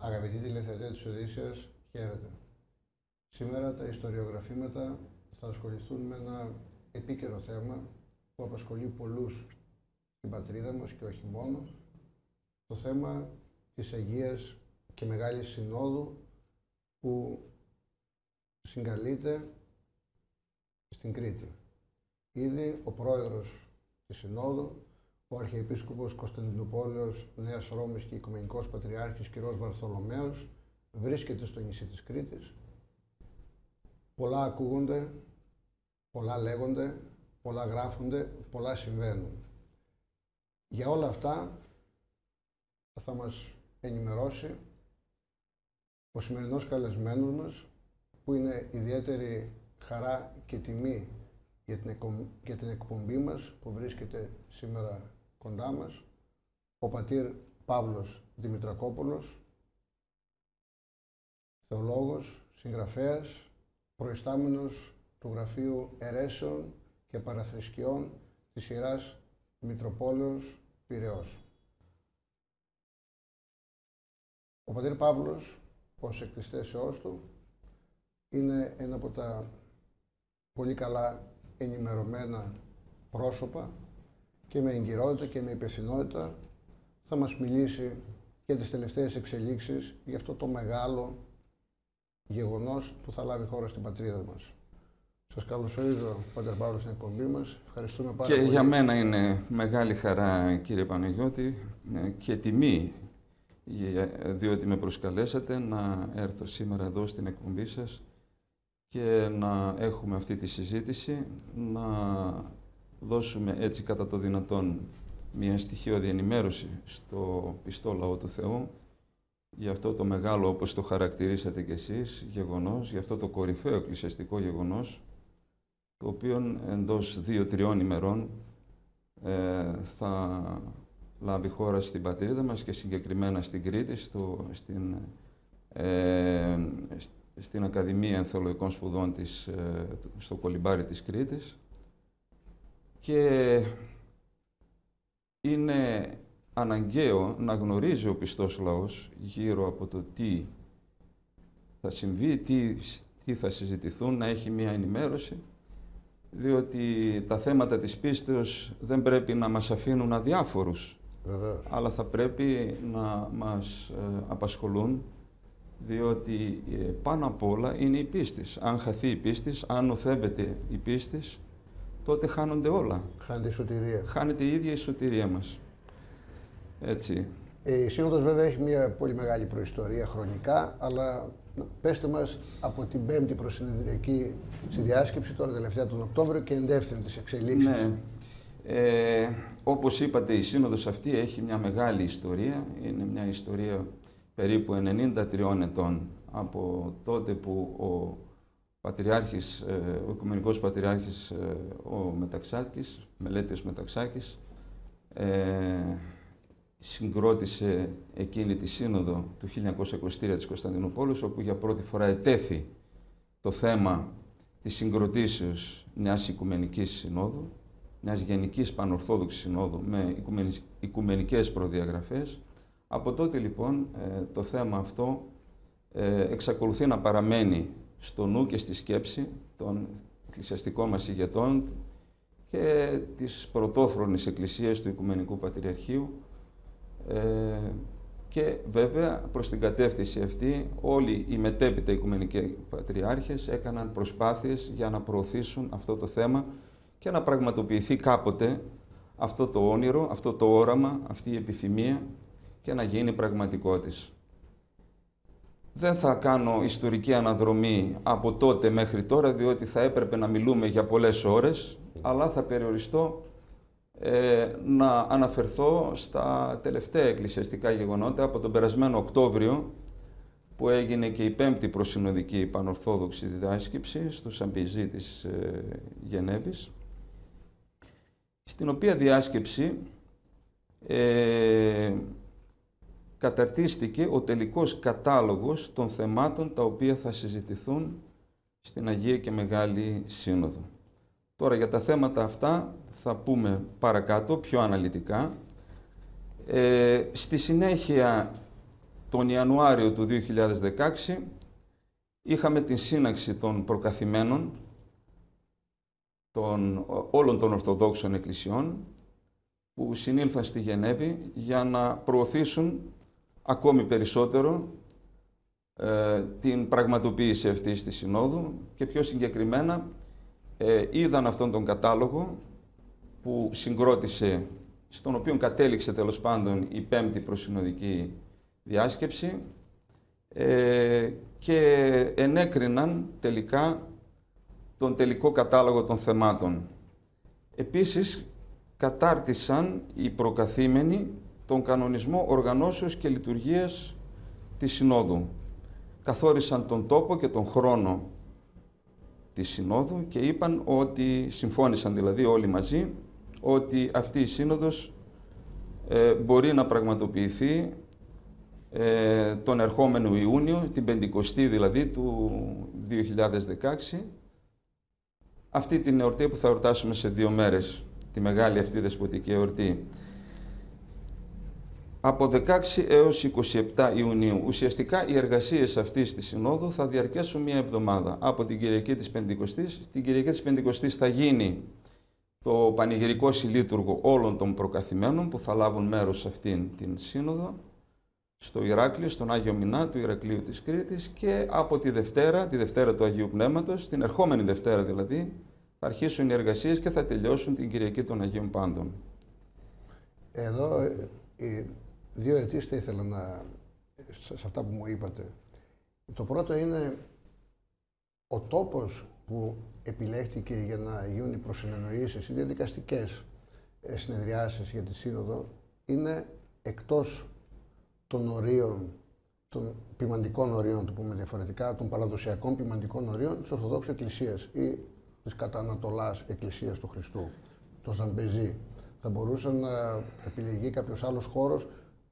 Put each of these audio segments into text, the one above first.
Αγαπητοί τηλεθεατές της Οδύσσιας, χαίρετε. Σήμερα τα ιστοριογραφήματα θα ασχοληθούν με ένα επίκαιρο θέμα που απασχολεί πολλούς στην πατρίδα μας και όχι μόνος. Το θέμα της Αγίας και Μεγάλης Συνόδου που συγκαλείται στην Κρήτη. Ήδη ο πρόεδρος της Συνόδου, ο Αρχιεπίσκοπος Κωνσταντινούπολεως Νέας Ρώμης και Οικουμενικός Πατριάρχης κ. Βαρθολομαίος βρίσκεται στο νησί της Κρήτης. Πολλά ακούγονται, πολλά λέγονται, πολλά γράφονται, πολλά συμβαίνουν. Για όλα αυτά θα μας ενημερώσει ο σημερινός καλεσμένος μας, που είναι ιδιαίτερη χαρά και τιμή για την, για την εκπομπή μας που βρίσκεται σήμερα κοντά μας, ο πατήρ Παύλος Δημητρακόπουλος, θεολόγος, συγγραφέας, προϊστάμενος του Γραφείου Ερέσεων και Παραθρησκειών της σειράς Μητροπόλεως Πυραιός. Ο πατήρ Παύλος, ως εκ του, είναι ένα από τα πολύ καλά ενημερωμένα πρόσωπα και με εγκυρότητα και με υπευθυνότητα θα μας μιλήσει για τις τελευταίες εξελίξεις για αυτό το μεγάλο γεγονός που θα λάβει χώρα στην πατρίδα μας. Σας καλωσορίζω, Πάτερ Παύλος, στην εκπομπή μας. Ευχαριστούμε πάρα και πολύ. Και για μένα είναι μεγάλη χαρά, κύριε Παναγιώτη, ε, και τιμή, διότι με προσκαλέσατε να έρθω σήμερα εδώ στην εκπομπή σας και να έχουμε αυτή τη συζήτηση, να δώσουμε έτσι κατά το δυνατόν μια στοιχειώδη ενημέρωση στο πιστό λαό του Θεού. Για αυτό το μεγάλο, όπως το χαρακτηρίσατε κι εσείς, γεγονός, για αυτό το κορυφαίο εκκλησιαστικό γεγονός, το οποίο εντός δύο-τριών ημερών ε, θα λάβει χώρα στην πατρίδα μας και συγκεκριμένα στην Κρήτη, στο, στην, ε, στην Ακαδημία Ενθεολογικών Σπουδών της, ε, στο Κολυμπάρι της Κρήτης και είναι αναγκαίο να γνωρίζει ο πιστός λαός γύρω από το τι θα συμβεί, τι, τι θα συζητηθούν, να έχει μία ενημέρωση, διότι τα θέματα της πίστεως δεν πρέπει να μας αφήνουν αδιάφορους, αλλά θα πρέπει να μας ε, απασχολούν διότι ε, πάνω απ' όλα είναι η πίστης. Αν χαθεί η πίστης, αν νοθεύεται η πίστης, τότε χάνονται όλα. Χάνεται η σωτηρία. Χάνεται η ίδια η σωτηρία μας. Έτσι. Ε, η Σύνοδος βέβαια έχει μια πολύ μεγάλη προϊστορία χρονικά, αλλά πέστε μας από την πέμπτη προσυνεδριακή συνδιάσκεψη, τώρα τελευταία τον Οκτώβριο και εντεύθυνη τις εξελίξεις. Ναι. Ε, όπως είπατε, η Σύνοδος αυτή έχει μια μεγάλη ιστορία. Είναι μια ιστορία περίπου 93 ετών από τότε που ο Πατριάρχης, ε, ο Οικουμενικός Πατριάρχης, ε, ο Μεταξάκης, Μελέτης Μεταξάκης, ε, συγκρότησε εκείνη τη σύνοδο του 1923 της Κωνσταντινούπολης, όπου για πρώτη φορά ετέθη το θέμα της συγκροτήσεως μιας Οικουμενικής Συνόδου, μιας Γενικής Πανορθόδοξης Συνόδου με οικουμενικές προδιαγραφές, από τότε λοιπόν ε, το θέμα αυτό ε, εξακολουθεί να παραμένει στο νου και στη σκέψη των εκκλησιαστικών μας ηγετών και της πρωτόφρονης εκκλησίας του Οικουμενικού Πατριαρχείου ε, και βέβαια προς την κατεύθυνση αυτή όλοι οι μετέπειτα Οικουμενικοί Πατριάρχες έκαναν προσπάθειες για να προωθήσουν αυτό το θέμα και να πραγματοποιηθεί κάποτε αυτό το όνειρο, αυτό το όραμα, αυτή η επιθυμία και να γίνει πραγματικότητα. Δεν θα κάνω ιστορική αναδρομή από τότε μέχρι τώρα, διότι θα έπρεπε να μιλούμε για πολλές ώρες, αλλά θα περιοριστώ ε, να αναφερθώ στα τελευταία εκκλησιαστικά γεγονότα από τον περασμένο Οκτώβριο, που έγινε και η πέμπτη προσυνοδική πανορθόδοξη διδάσκεψη στο Σαμπιζή της ε, Γενέβης, στην οποία διάσκεψη ε, καταρτίστηκε ο τελικός κατάλογος των θεμάτων τα οποία θα συζητηθούν στην Αγία και Μεγάλη Σύνοδο. Τώρα για τα θέματα αυτά θα πούμε παρακάτω, πιο αναλυτικά. Ε, στη συνέχεια τον Ιανουάριο του 2016 είχαμε την σύναξη των προκαθημένων των, όλων των Ορθοδόξων Εκκλησιών που συνήλθαν στη Γενέβη για να προωθήσουν ακόμη περισσότερο ε, την πραγματοποίηση αυτής της Συνόδου και πιο συγκεκριμένα ε, είδαν αυτόν τον κατάλογο που συγκρότησε, στον οποίο κατέληξε τέλος πάντων η πέμπτη προσυνοδική διάσκεψη ε, και ενέκριναν τελικά τον τελικό κατάλογο των θεμάτων. Επίσης, κατάρτισαν οι προκαθήμενοι τον κανονισμό οργανώσεως και λειτουργίας της Συνόδου. Καθόρισαν τον τόπο και τον χρόνο της Συνόδου και είπαν ότι, συμφώνησαν δηλαδή όλοι μαζί, ότι αυτή η Σύνοδος ε, μπορεί να πραγματοποιηθεί ε, τον ερχόμενο Ιούνιο, την 50η δηλαδή του 2016, αυτή την εορτή που θα εορτάσουμε σε δύο μέρες, τη μεγάλη αυτή δεσποτική εορτή. Από 16 έως 27 Ιουνίου, ουσιαστικά οι εργασίες αυτής της Συνόδου θα διαρκέσουν μία εβδομάδα. Από την Κυριακή της Πεντηκοστής, την Κυριακή της Πεντηκοστής θα γίνει το πανηγυρικό συλλήτουργο όλων των προκαθημένων που θα λάβουν μέρος σε αυτήν την Σύνοδο στο Ηράκλειο, στον Άγιο Μινά του Ηρακλείου της Κρήτης και από τη Δευτέρα, τη Δευτέρα του Αγίου Πνεύματος, την ερχόμενη Δευτέρα δηλαδή, θα αρχίσουν οι εργασίες και θα τελειώσουν την Κυριακή των Αγίων Πάντων. Εδώ ε, δύο ερωτήσεις θα ήθελα να, σε αυτά που μου είπατε. Το πρώτο είναι ο τόπος που επιλέχθηκε για να γίνουν οι προσυνεννοήσεις, οι διαδικαστικές ε, συνεδριάσεις για τη Σύνοδο, είναι εκτός των ορίων, των ποιμαντικών ορίων, το πούμε διαφορετικά, των παραδοσιακών ποιμαντικών ορίων της Ορθοδόξης Εκκλησίας ή της Κατανατολάς Εκκλησίας του Χριστού, το Ζαμπεζί. Θα μπορούσε να επιλεγεί κάποιος άλλος χώρος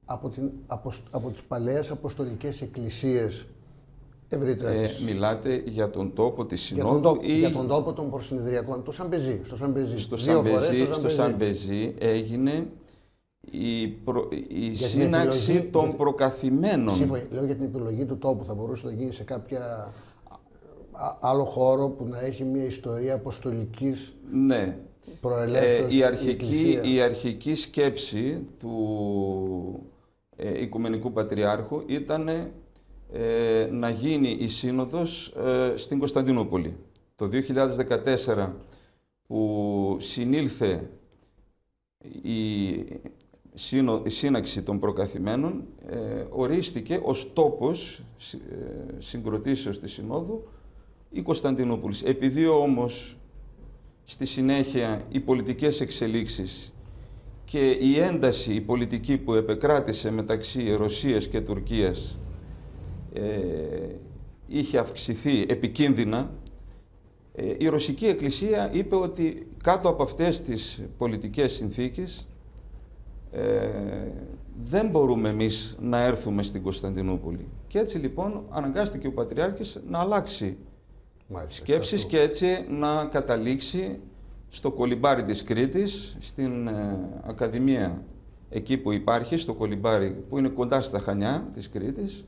από, την, από, από τις παλαιές αποστολικές εκκλησίες ευρύτερα ε, Μιλάτε για τον τόπο της Συνόδου για τον, ή... Για τον τόπο των προσυνεδριακών, το Σαμπεζί. Στο Σαμπεζί, στο Σαμπεζί, στο Σαμπεζί έγινε η, προ... η σύναξη των για... προκαθημένων. Σύμφωνα, λέω για την επιλογή του τόπου. Θα μπορούσε να γίνει σε κάποια άλλο χώρο που να έχει μια ιστορία αποστολικής ναι. Ε, η, αρχική, η αρχική σκέψη του ε, Οικουμενικού Πατριάρχου ήταν ε, να γίνει η Σύνοδος ε, στην Κωνσταντινούπολη. Το 2014 που συνήλθε η, η σύναξη των προκαθημένων ε, ορίστηκε ως τόπος συγκροτήσεως της Συνόδου η Κωνσταντινούπολης. Επειδή όμως στη συνέχεια οι πολιτικές εξελίξεις και η ένταση η πολιτική που επεκράτησε μεταξύ Ρωσίας και Τουρκίας ε, είχε αυξηθεί επικίνδυνα, ε, η Ρωσική Εκκλησία είπε ότι κάτω από αυτές τις πολιτικές συνθήκες ε, δεν μπορούμε εμείς να έρθουμε στην Κωνσταντινούπολη. Και έτσι λοιπόν αναγκάστηκε ο Πατριάρχης να αλλάξει Μάλιστα, σκέψεις και έτσι να καταλήξει στο κολυμπάρι της Κρήτης, στην ε, Ακαδημία εκεί που υπάρχει, στο κολυμπάρι που είναι κοντά στα Χανιά της Κρήτης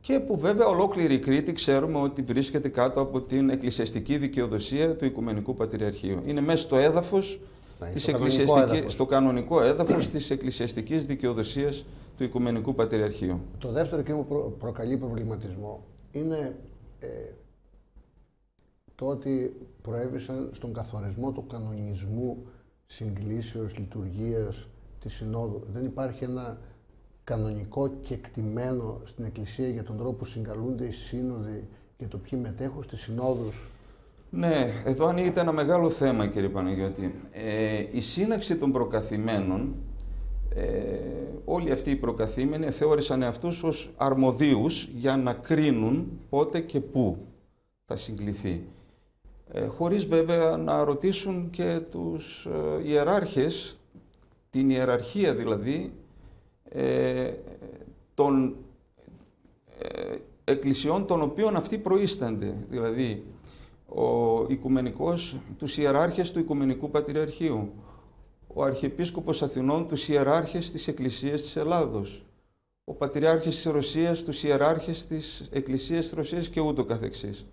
και που βέβαια ολόκληρη η Κρήτη ξέρουμε ότι βρίσκεται κάτω από την εκκλησιαστική δικαιοδοσία του Οικουμενικού Πατριαρχείου. Είναι μέσα στο έδαφος ναι, της στο, έδαφος. στο κανονικό έδαφος της εκκλησιαστικής δικαιοδοσίας του Οικουμενικού Πατριαρχείου. Το δεύτερο και μου προκαλεί προβληματισμό είναι ε, το ότι προέβησαν στον καθορισμό του κανονισμού συγκλήσεως λειτουργίας της Συνόδου. Δεν υπάρχει ένα κανονικό και εκτιμένο στην Εκκλησία για τον τρόπο που συγκαλούνται οι σύνοδοι και το ποιοι μετέχουν στις συνόδους. Ναι, εδώ ανοίγεται ένα μεγάλο θέμα κύριε Παναγιώτη. Ε, η σύναξη των προκαθημένων, ε, όλοι αυτοί οι προκαθήμενοι θεώρησαν αυτούς ως αρμοδίους για να κρίνουν πότε και πού θα συγκληθεί ε, χωρίς βέβαια να ρωτήσουν και τους ε, ιεράρχες, την ιεραρχία δηλαδή, ε, των ε, εκκλησιών των οποίων αυτοί προείστανται. Δηλαδή, ο Οικουμενικός, τους ιεράρχες του Οικουμενικού Πατριαρχείου, ο Αρχιεπίσκοπος Αθηνών, τους ιεράρχες της Εκκλησίας της Ελλάδος, ο Πατριάρχης της Ρωσίας, τους ιεράρχες της Εκκλησίας της Ρωσίας και ούτω καθεξής.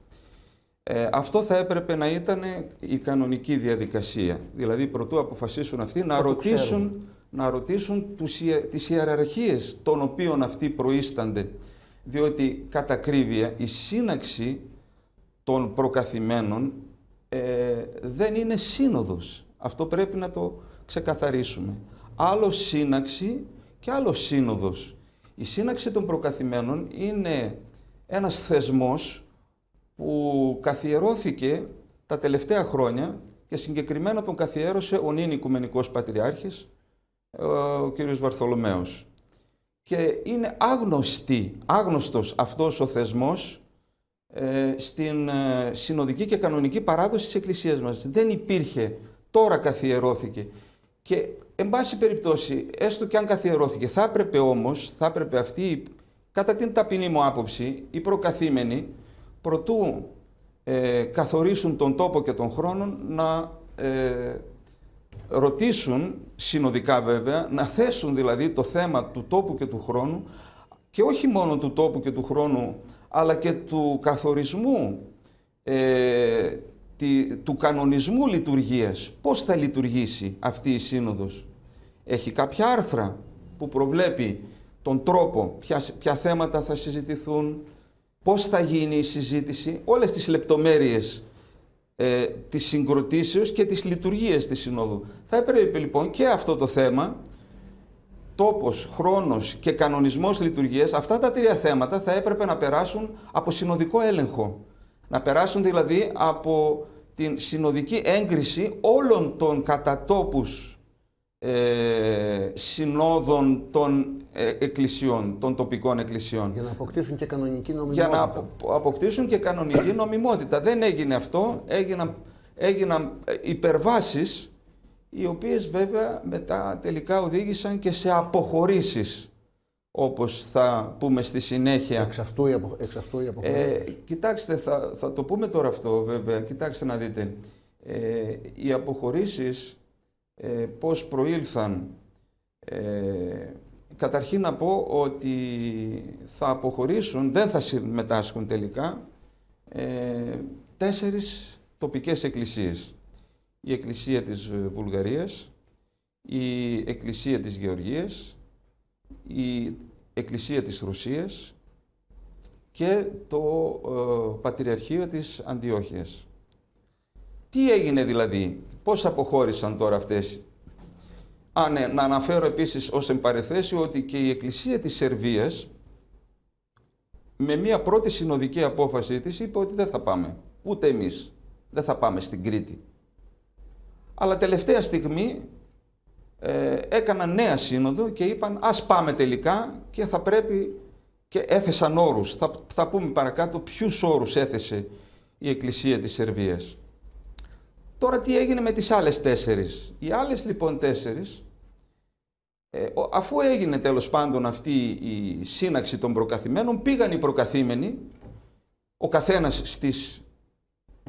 Ε, αυτό θα έπρεπε να ήταν η κανονική διαδικασία. Δηλαδή, προτού αποφασίσουν αυτοί, να ρωτήσουν, να ρωτήσουν τους, τις ιεραρχίες των οποίων αυτοί προείστανται. Διότι, κατά κρύβεια, η σύναξη των προκαθημένων ε, δεν είναι σύνοδος. Αυτό πρέπει να το ξεκαθαρίσουμε. Άλλο σύναξη και άλλο σύνοδος. Η σύναξη των προκαθημένων είναι ένας θεσμός που καθιερώθηκε τα τελευταία χρόνια και συγκεκριμένα τον καθιέρωσε ο νυν Οικουμενικός Πατριάρχης, ο κ. Βαρθολομαίος. Και είναι άγνωστη, άγνωστος αυτός ο θεσμός ε, στην ε, συνοδική και κανονική παράδοση της Εκκλησίας μας. Δεν υπήρχε, τώρα καθιερώθηκε. Και, εν πάση περιπτώσει, έστω και αν καθιερώθηκε, θα έπρεπε όμως, θα έπρεπε αυτή, κατά την ταπεινή μου άποψη, οι προκαθήμενοι, προτού ε, καθορίσουν τον τόπο και τον χρόνο, να ε, ρωτήσουν, συνοδικά βέβαια, να θέσουν δηλαδή το θέμα του τόπου και του χρόνου και όχι μόνο του τόπου και του χρόνου, αλλά και του καθορισμού ε, του κανονισμού λειτουργίας. Πώς θα λειτουργήσει αυτή η σύνοδος; Έχει κάποια άρθρα που προβλέπει τον τρόπο, ποια, ποια θέματα θα συζητηθούν, πώς θα γίνει η συζήτηση, όλες τις λεπτομέρειες ε, της συγκροτήσεως και της λειτουργίας της Συνόδου. Θα έπρεπε λοιπόν και αυτό το θέμα, τόπος, χρόνος και κανονισμός λειτουργίας, αυτά τα τρία θέματα θα έπρεπε να περάσουν από συνοδικό έλεγχο. Να περάσουν δηλαδή από την συνοδική έγκριση όλων των κατατόπους ε, συνόδων των ε, εκκλησιών, των τοπικών εκκλησιών. Για να αποκτήσουν και κανονική νομιμότητα. Για να αποκτήσουν και κανονική νομιμότητα. Δεν έγινε αυτό, έγιναν, έγιναν ε, υπερβάσεις οι οποίες βέβαια μετά τελικά οδήγησαν και σε αποχωρήσεις όπως θα πούμε στη συνέχεια. Εξ αυτού η, απο... εξ αυτού η ε, κοιτάξτε, θα, θα το πούμε τώρα αυτό βέβαια. Κοιτάξτε να δείτε. Ε, οι αποχωρήσεις ε, πώς προήλθαν. Ε, καταρχήν να πω ότι θα αποχωρήσουν, δεν θα συμμετάσχουν τελικά, ε, τέσσερις τοπικές εκκλησίες. Η Εκκλησία της Βουλγαρίας, η Εκκλησία της Γεωργίας, η Εκκλησία της Ρωσίας και το ε, Πατριαρχείο της Αντιόχειας. Τι έγινε δηλαδή, πώς αποχώρησαν τώρα αυτές; Α, ναι, να αναφέρω επίσης ως εμπαρεθέσει ότι και η Εκκλησία της Σερβίας με μια πρώτη συνοδική απόφαση της είπε ότι δεν θα πάμε, ούτε εμείς, δεν θα πάμε στην Κρήτη. Αλλά τελευταία στιγμή ε, έκαναν νέα σύνοδο και είπαν ας πάμε τελικά και θα πρέπει και έθεσαν όρους. Θα, θα πούμε παρακάτω ποιους όρους έθεσε η Εκκλησία της Σερβίας. Τώρα τι έγινε με τις άλλες τέσσερις; Οι άλλες λοιπόν τέσσερις, ε, αφού έγινε τέλος πάντων αυτή η σύναξη των προκαθημένων, πήγαν οι προκαθήμενοι, ο καθένας στις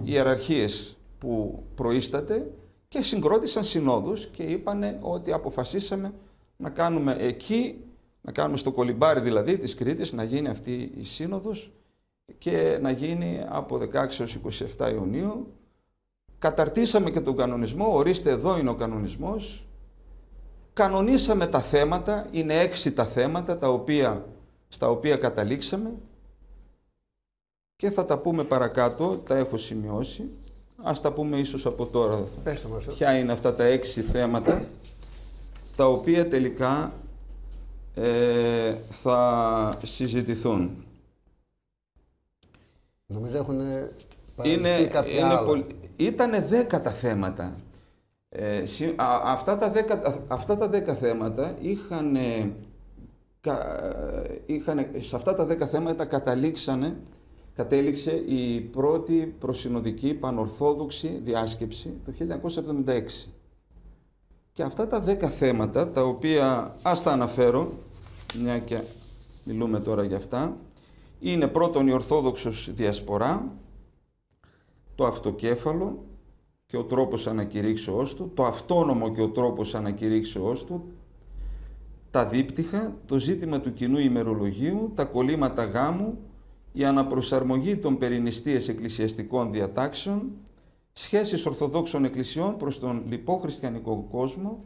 ιεραρχίες που προείσταται, και συγκρότησαν συνόδους και είπαν ότι αποφασίσαμε να κάνουμε εκεί, να κάνουμε στο κολυμπάρι δηλαδή της Κρήτης, να γίνει αυτή η σύνοδος και να γίνει από 16 έως 27 Ιουνίου. Καταρτήσαμε και τον κανονισμό, ορίστε εδώ είναι ο κανονισμός. Κανονίσαμε τα θέματα, είναι έξι τα θέματα τα οποία, στα οποία καταλήξαμε και θα τα πούμε παρακάτω, τα έχω σημειώσει. Ας τα πούμε ίσως από τώρα. Πέστε μας. Ποια είναι αυτά τα έξι θέματα τα οποία τελικά ε, θα συζητηθούν. Νομίζω έχουν είναι, κάποια είναι άλλα. Ήτανε δέκα τα θέματα. Ε, αυτά, τα δέκα, αυτά τα δέκα θέματα είχαν, είχαν, σε αυτά τα δέκα θέματα καταλήξανε κατέληξε η πρώτη προσυνοδική πανορθόδοξη διάσκεψη το 1976. Και αυτά τα δέκα θέματα, τα οποία ας τα αναφέρω, μια και μιλούμε τώρα για αυτά, είναι πρώτον η Ορθόδοξος Διασπορά, το αυτοκέφαλο και ο τρόπος ανακηρύξεώς του, το αυτόνομο και ο τρόπος ανακηρύξεώς του, τα δίπτυχα, το ζήτημα του κοινού ημερολογίου, τα κολλήματα γάμου, η αναπροσαρμογή των περινιστίες εκκλησιαστικών διατάξεων, σχέσεις Ορθοδόξων Εκκλησιών προς τον χριστιανικό κόσμο,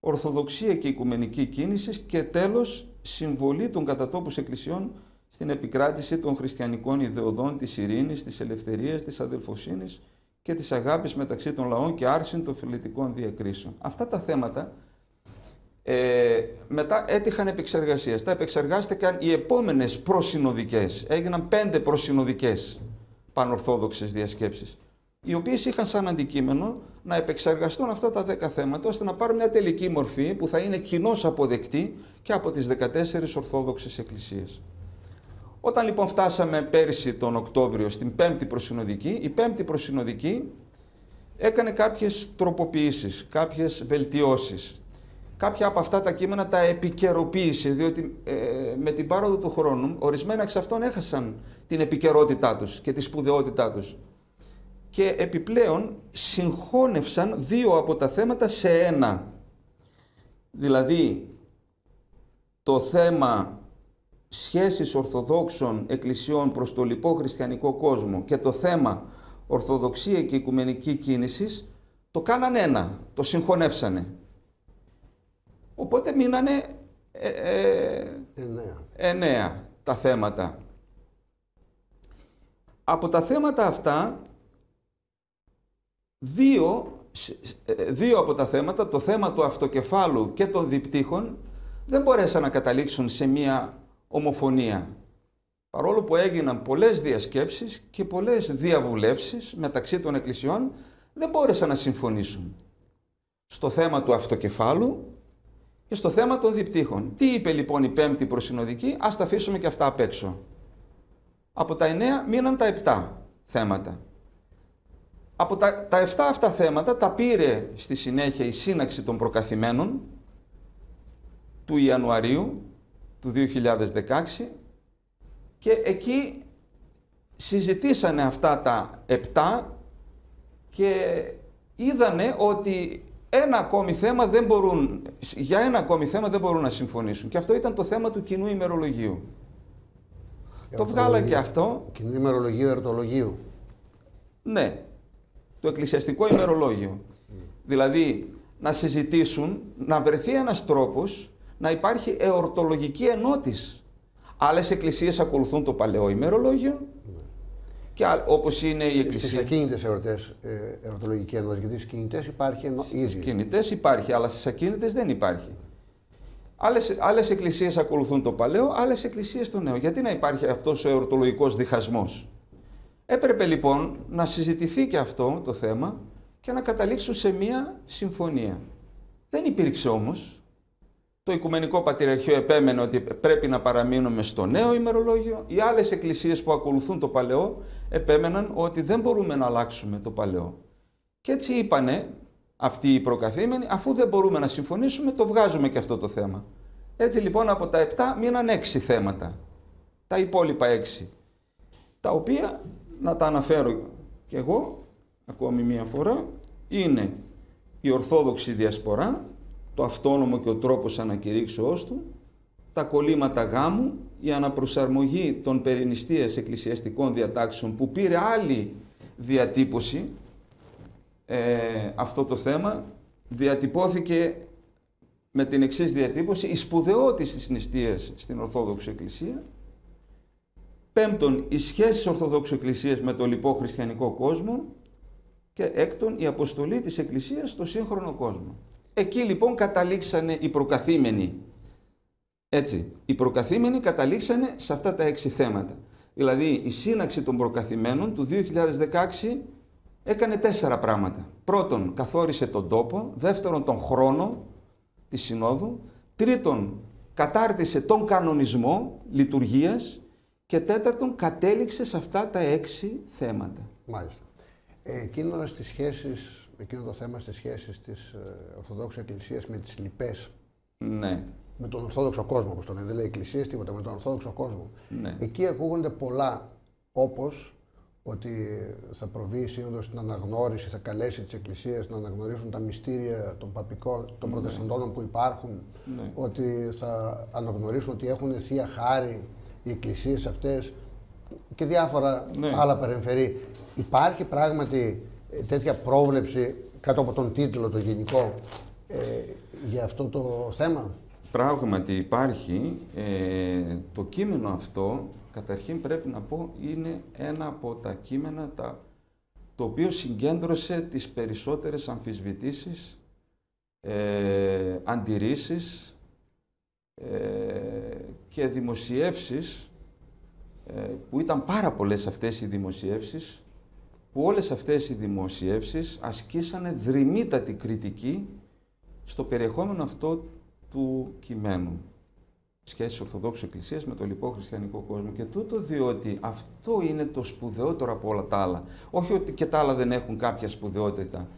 Ορθοδοξία και Οικουμενική κίνηση και τέλος συμβολή των κατατόπους εκκλησιών στην επικράτηση των χριστιανικών ιδεωδών της ειρήνης, της ελευθερίας, της αδελφοσύνης και της αγάπης μεταξύ των λαών και άρση των φιλετικών διακρίσεων. Αυτά τα θέματα ε, μετά έτυχαν επεξεργασίας. Τα επεξεργάστηκαν οι επόμενες προσυνοδικές. Έγιναν πέντε προσυνοδικές πανορθόδοξες διασκέψεις οι οποίες είχαν σαν αντικείμενο να επεξεργαστούν αυτά τα δέκα θέματα ώστε να πάρουν μια τελική μορφή που θα είναι κοινώς αποδεκτή και από τις 14 Ορθόδοξες Εκκλησίες. Όταν λοιπόν φτάσαμε πέρσι τον Οκτώβριο στην πέμπτη προσυνοδική, η πέμπτη προσυνοδική έκανε κάποιες τροποποιήσεις, κάποιες βελτιώσεις. Κάποια από αυτά τα κείμενα τα επικαιροποίησε, διότι ε, με την πάροδο του χρόνου ορισμένα εξ αυτών έχασαν την επικαιρότητά τους και τη σπουδαιότητά τους. Και επιπλέον συγχώνευσαν δύο από τα θέματα σε ένα. Δηλαδή, το θέμα σχέσεις Ορθοδόξων Εκκλησιών προς το λοιπό χριστιανικό κόσμο και το θέμα Ορθοδοξία και Οικουμενική κίνησης το κάνανε ένα, το συγχωνεύσανε. Οπότε μείνανε ε, ε, εννέα. τα θέματα. Από τα θέματα αυτά, δύο, ε, δύο από τα θέματα, το θέμα του αυτοκεφάλου και των διπτύχων, δεν μπορέσαν να καταλήξουν σε μία ομοφωνία. Παρόλο που έγιναν πολλές διασκέψεις και πολλές διαβουλεύσεις μεταξύ των εκκλησιών, δεν μπόρεσαν να συμφωνήσουν. Στο θέμα του αυτοκεφάλου και στο θέμα των διπτύχων. Τι είπε λοιπόν η πέμπτη προσυνοδική, ας τα αφήσουμε και αυτά απ' έξω. Από τα εννέα μείναν τα επτά θέματα. Από τα, τα 7 αυτά θέματα τα πήρε στη συνέχεια η σύναξη των προκαθημένων του Ιανουαρίου του 2016 και εκεί συζητήσανε αυτά τα επτά και είδανε ότι ένα ακόμη θέμα δεν μπορούν, για ένα ακόμη θέμα δεν μπορούν να συμφωνήσουν. Και αυτό ήταν το θέμα του κοινού ημερολογίου. το βγάλα και αυτό. Κοινού ημερολογίου ερωτολογίου. Ναι. Το εκκλησιαστικό ημερολόγιο. δηλαδή να συζητήσουν, να βρεθεί ένας τρόπος να υπάρχει εορτολογική ενότηση. Άλλες εκκλησίες ακολουθούν το παλαιό ημερολόγιο και όπως είναι η εκκλησία. Στις ακίνητες εορτές, ε, εορτολογική ενότηση, γιατί στις κινητές υπάρχει ενό... ήδη. Στι κινητές υπάρχει, αλλά στις ακίνητες δεν υπάρχει. Άλλες, άλλες εκκλησίες ακολουθούν το παλαιό, άλλες εκκλησίες το νέο. Γιατί να υπάρχει αυτός ο εορτολογικός διχασμός; Έπρεπε λοιπόν να συζητηθεί και αυτό το θέμα και να καταλήξουν σε μία συμφωνία. Δεν υπήρξε όμως το Οικουμενικό Πατριαρχείο επέμενε ότι πρέπει να παραμείνουμε στο νέο ημερολόγιο. Οι άλλες εκκλησίες που ακολουθούν το παλαιό επέμεναν ότι δεν μπορούμε να αλλάξουμε το παλαιό. Και έτσι είπανε αυτοί οι προκαθήμενοι, αφού δεν μπορούμε να συμφωνήσουμε, το βγάζουμε και αυτό το θέμα. Έτσι λοιπόν από τα 7 μείναν 6 θέματα. Τα υπόλοιπα 6. Τα οποία, να τα αναφέρω και εγώ, ακόμη μία φορά, είναι η Ορθόδοξη Διασπορά, το αυτόνομο και ο τρόπος ανακηρύξεώς του, τα κολλήματα γάμου, η αναπροσαρμογή των περινιστίας εκκλησιαστικών διατάξεων που πήρε άλλη διατύπωση ε, αυτό το θέμα, διατυπώθηκε με την εξής διατύπωση η σπουδαιότητα της νηστείας στην Ορθόδοξη Εκκλησία. Πέμπτον, οι σχέσεις Ορθοδόξου Εκκλησίας με το λοιπό χριστιανικό κόσμο και έκτον, η αποστολή της Εκκλησίας στο σύγχρονο κόσμο. Εκεί λοιπόν καταλήξανε οι προκαθήμενοι. Έτσι, οι προκαθήμενοι καταλήξανε σε αυτά τα έξι θέματα. Δηλαδή, η σύναξη των προκαθημένων του 2016 έκανε τέσσερα πράγματα. Πρώτον, καθόρισε τον τόπο. Δεύτερον, τον χρόνο της Συνόδου. Τρίτον, κατάρτισε τον κανονισμό λειτουργίας. Και τέταρτον, κατέληξε σε αυτά τα έξι θέματα. Μάλιστα. Ε, εκείνο στις σχέσεις εκείνο το θέμα στις σχέσεις της ε, Ορθοδόξου Εκκλησίας με τις λοιπές. Ναι. Με τον Ορθόδοξο κόσμο, όπως τον δεν λέει Εκκλησίες, τίποτα, με τον Ορθόδοξο κόσμο. Ναι. Εκεί ακούγονται πολλά, όπως ότι θα προβεί η Σύνοδος στην αναγνώριση, θα καλέσει τις εκκλησίες να αναγνωρίσουν τα μυστήρια των παπικών, των ναι. προτεσταντών που υπάρχουν, ναι. ότι θα αναγνωρίσουν ότι έχουν θεία χάρη οι εκκλησίες αυτές και διάφορα ναι. άλλα παρεμφερή. Υπάρχει πράγματι ε, τέτοια πρόβλεψη κάτω από τον τίτλο το γενικό ε, για αυτό το θέμα; Πράγματι υπάρχει. Ε, το κείμενο αυτό, καταρχήν πρέπει να πω, είναι ένα από τα κείμενα τα, το οποίο συγκέντρωσε τις περισσότερες αμφισβητήσεις, ε, αντιρρήσεις ε, και δημοσιεύσεις, ε, που ήταν πάρα πολλές αυτές οι δημοσιεύσεις, που όλες αυτές οι δημοσιεύσεις ασκήσανε δρυμύτατη κριτική στο περιεχόμενο αυτό του κειμένου σχέση Ορθοδόξου Εκκλησίας με το λοιπό χριστιανικό κόσμο. Και τούτο διότι αυτό είναι το σπουδαιότερο από όλα τα άλλα. Όχι ότι και τα άλλα δεν έχουν κάποια σπουδαιότητα.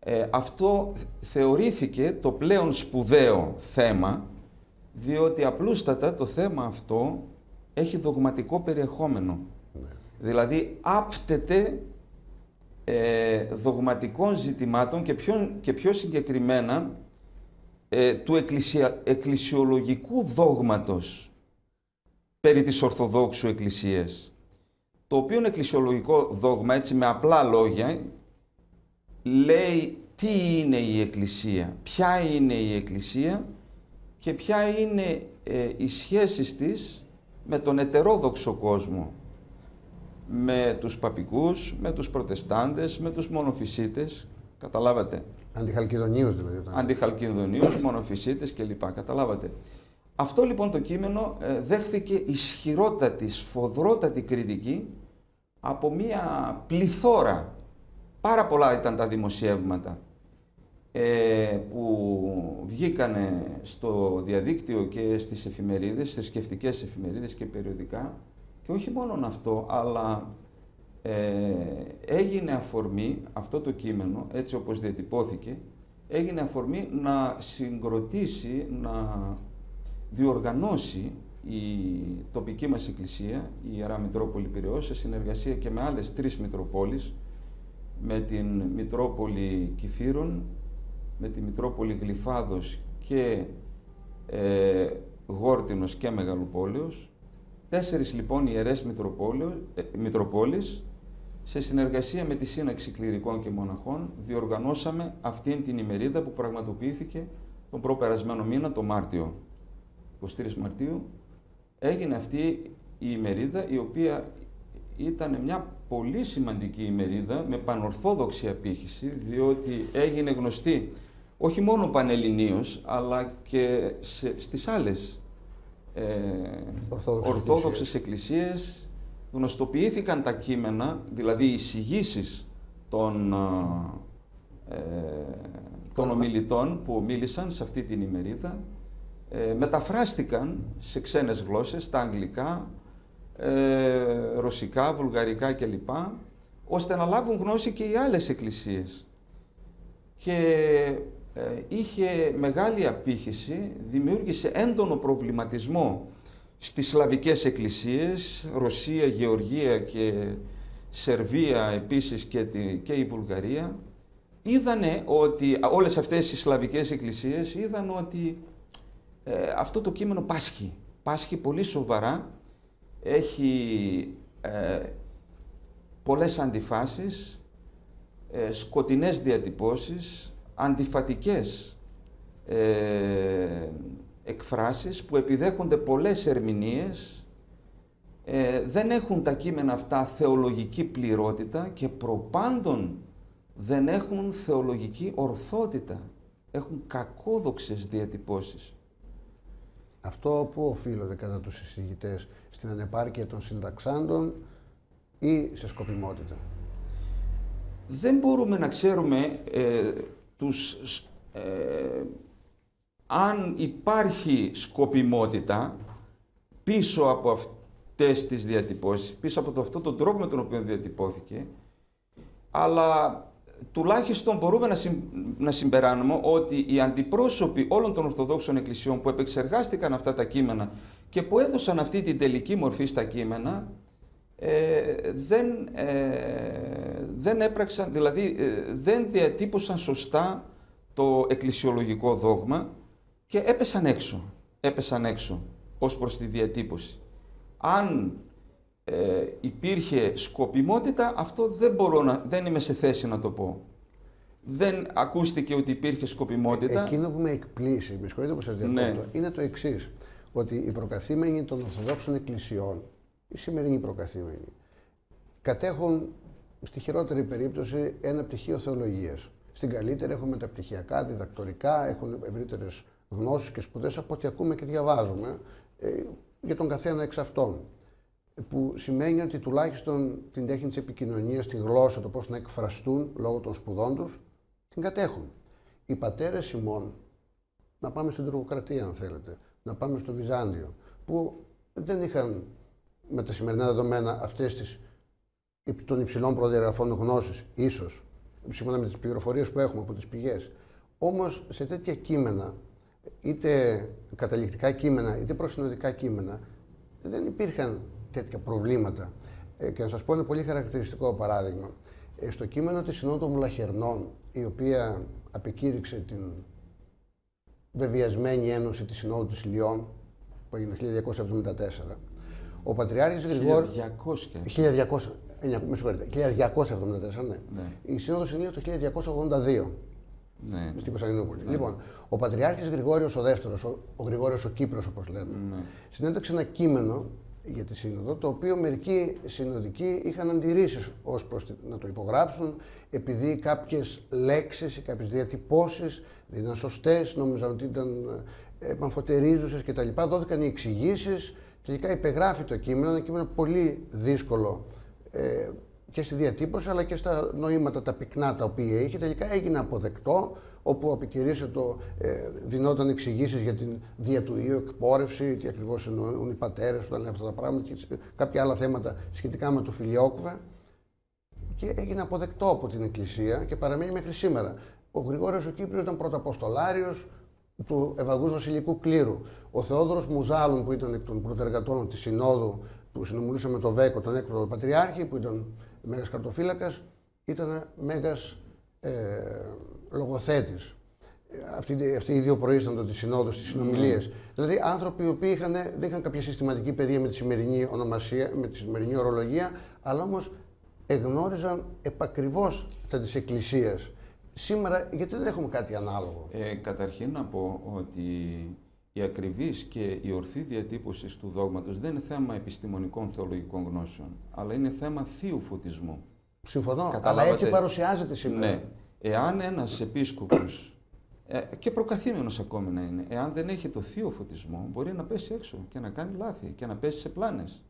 Ε, αυτό θεωρήθηκε το πλέον σπουδαίο θέμα, διότι απλούστατα το θέμα αυτό έχει δογματικό περιεχόμενο. Ναι. Δηλαδή άπτεται ε, δογματικών ζητημάτων και πιο, και πιο συγκεκριμένα ε, του εκκλησια, εκκλησιολογικού δόγματος περί της Ορθοδόξου Εκκλησίας. Το οποίο εκκλησιολογικό δόγμα, έτσι με απλά λόγια, λέει τι είναι η Εκκλησία, ποια είναι η Εκκλησία και ποια είναι ε, οι σχέσεις της με τον ετερόδοξο κόσμο με τους παπικούς, με τους προτεστάντες, με τους μονοφυσίτες, καταλάβατε. Αντιχαλκιδονίους δηλαδή. Αντιχαλκιδονίους, μονοφυσίτες κλπ. Καταλάβατε. Αυτό λοιπόν το κείμενο ε, δέχθηκε ισχυρότατη, σφοδρότατη κριτική από μία πληθώρα. Πάρα πολλά ήταν τα δημοσιεύματα ε, που βγήκανε στο διαδίκτυο και στις εφημερίδες, στις σκεφτικές εφημερίδες και περιοδικά και όχι μόνο αυτό, αλλά ε, έγινε αφορμή αυτό το κείμενο, έτσι όπως διατυπώθηκε, έγινε αφορμή να συγκροτήσει, να διοργανώσει η τοπική μας εκκλησία, η Ιερά Μητρόπολη Πυραιός, σε συνεργασία και με άλλες τρεις Μητροπόλεις, με την Μητρόπολη Κηφύρων, με τη Μητρόπολη Γλυφάδος και ε, Γόρτινος και Μεγαλοπόλεως, Τέσσερις λοιπόν ιερές ε, Μητροπόλεις, σε συνεργασία με τη Σύναξη Κληρικών και Μοναχών, διοργανώσαμε αυτήν την ημερίδα που πραγματοποιήθηκε τον προπερασμένο μήνα, το Μάρτιο. 23 Μαρτίου έγινε αυτή η ημερίδα, η οποία ήταν μια πολύ σημαντική ημερίδα με πανορθόδοξη απήχηση, διότι έγινε γνωστή όχι μόνο πανελληνίως, αλλά και σε, στις άλλες ε, Ορθόδοξες, Ορθόδοξες εκκλησίες γνωστοποιήθηκαν τα κείμενα, δηλαδή οι εισηγήσεις των, ε, των ομιλητών που μίλησαν σε αυτή την ημερίδα, ε, μεταφράστηκαν σε ξένες γλώσσες, στα αγγλικά, ε, ρωσικά, βουλγαρικά κλπ, ώστε να λάβουν γνώση και οι άλλες εκκλησίες. Και ε, είχε μεγάλη απήχηση, δημιούργησε έντονο προβληματισμό στις σλαβικές εκκλησίες, Ρωσία, Γεωργία και Σερβία επίσης και, τη, και η Βουλγαρία, είδανε ότι όλες αυτές οι σλαβικές εκκλησίες είδαν ότι ε, αυτό το κείμενο πάσχει. Πάσχει πολύ σοβαρά, έχει ε, πολλές αντιφάσεις, ε, σκοτεινές διατυπώσεις, αντιφατικές ε, εκφράσεις που επιδέχονται πολλές ερμηνείες, ε, δεν έχουν τα κείμενα αυτά θεολογική πληρότητα και προπάντων δεν έχουν θεολογική ορθότητα. Έχουν κακόδοξες διατυπώσεις. Αυτό που οφείλονται κατά τους εισηγητές στην ανεπάρκεια των συνταξάντων ή σε σκοπιμότητα; Δεν μπορούμε να ξέρουμε ε, τους, ε, αν υπάρχει σκοπιμότητα πίσω από αυτές τις διατυπώσεις, πίσω από το, αυτό τον τρόπο με τον οποίο διατυπώθηκε, αλλά τουλάχιστον μπορούμε να, να συμπεράνουμε ότι οι αντιπρόσωποι όλων των Ορθοδόξων Εκκλησιών που επεξεργάστηκαν αυτά τα κείμενα και που έδωσαν αυτή την τελική μορφή στα κείμενα, ε, δεν, δεν έπραξαν, δηλαδή δεν διατύπωσαν σωστά το εκκλησιολογικό δόγμα και έπεσαν έξω. Έπεσαν έξω ως προς τη διατύπωση. Αν ε, υπήρχε σκοπιμότητα, αυτό δεν, μπορώ να, δεν είμαι σε θέση να το πω. Δεν ακούστηκε ότι υπήρχε σκοπιμότητα. Ε, εκείνο που με εκπλήσει, με συγχωρείτε που σας διακόπτω, ναι. είναι το εξής. Ότι οι προκαθήμενοι των Ορθοδόξων Εκκλησιών, οι σημερινοί προκαθήμενοι, κατέχουν στη χειρότερη περίπτωση ένα πτυχίο θεολογίας. Στην καλύτερη έχουν μεταπτυχιακά, διδακτορικά, έχουν ευρύτερες γνώσεις και σπουδές από ό,τι ακούμε και διαβάζουμε ε, για τον καθένα εξ αυτών. Που σημαίνει ότι τουλάχιστον την τέχνη της επικοινωνίας, τη γλώσσα, το πώς να εκφραστούν λόγω των σπουδών τους, την κατέχουν. Οι πατέρες ημών, να πάμε στην Τουρκοκρατία, αν θέλετε, να πάμε στο Βυζάντιο, που δεν είχαν με τα σημερινά δεδομένα αυτές τις των υψηλών προδιαγραφών γνώσης, ίσως, σύμφωνα με τις πληροφορίες που έχουμε από τις πηγές. Όμως σε τέτοια κείμενα, είτε καταληκτικά κείμενα, είτε προσυνοδικά κείμενα, δεν υπήρχαν τέτοια προβλήματα. Ε, και να σας πω ένα πολύ χαρακτηριστικό παράδειγμα. Ε, στο κείμενο της Συνόδου των Μουλαχερνών, η οποία απεκήρυξε την βεβαιασμένη ένωση της Συνόδου της Λιών, που έγινε το 1274, ο Πατριάρχης Γρηγόρ... 1200. 1200 με συγχωρείτε, 1274, ναι. ναι. Η Σύνοδος είναι το 1282. Ναι. Στην Κωνσταντινούπολη. Ναι. Λοιπόν, ο Πατριάρχης Γρηγόριος ο Δεύτερος, ο, ο Γρηγόριος ο Κύπρος όπως λέμε, ναι. συνέταξε ένα κείμενο για τη Σύνοδο, το οποίο μερικοί συνοδικοί είχαν αντιρρήσεις ως προς να το υπογράψουν, επειδή κάποιες λέξεις ή κάποιες διατυπώσεις δεν ήταν σωστές, νόμιζαν ότι ήταν επαμφωτερίζουσες κτλ. Δόθηκαν οι εξηγήσεις, τελικά υπεγράφει το κείμενο, ένα κείμενο πολύ δύσκολο ε, και στη διατύπωση αλλά και στα νοήματα τα πυκνά τα οποία είχε. Τελικά έγινε αποδεκτό, όπου απεκηρύσσε το, ε, δινόταν εξηγήσεις για την δια του ιού, εκπόρευση, τι ακριβώς εννοούν οι πατέρες όταν λένε αυτά τα πράγματα και κάποια άλλα θέματα σχετικά με το φιλιόκουβε. Και έγινε αποδεκτό από την Εκκλησία και παραμένει μέχρι σήμερα. Ο Γρηγόριος ο Κύπριος ήταν πρωταποστολάριος του Ευαγούς Βασιλικού Κλήρου. Ο Θεόδωρος Μουζάλων που ήταν εκ των πρωτεργατών της Συνόδου που συνομιλούσε με τον Βέκο, τον έκτο Πατριάρχη, που ήταν μέγας χαρτοφύλακα, ήταν μέγας ε, λογοθέτης. Αυτοί, αυτοί οι δύο προείστανται τη συνόδου, στις συνομιλίες. Mm. Δηλαδή άνθρωποι οι οποίοι είχαν, δεν είχαν κάποια συστηματική παιδεία με τη σημερινή ονομασία, με τη σημερινή ορολογία, αλλά όμως εγνώριζαν επακριβώς τα της Εκκλησίας. Σήμερα, γιατί δεν έχουμε κάτι ανάλογο; Ε, καταρχήν να πω ότι η ακριβής και η ορθή διατύπωσης του δόγματος δεν είναι θέμα επιστημονικών θεολογικών γνώσεων, αλλά είναι θέμα θείου φωτισμού. Συμφωνώ, αλλά έτσι παρουσιάζεται σήμερα. Ναι. Εάν ένας επίσκοπος, ε, και προκαθήμενος ακόμη να είναι, εάν δεν έχει το θείο φωτισμό, μπορεί να πέσει έξω και να κάνει λάθη και να πέσει σε πλάνες.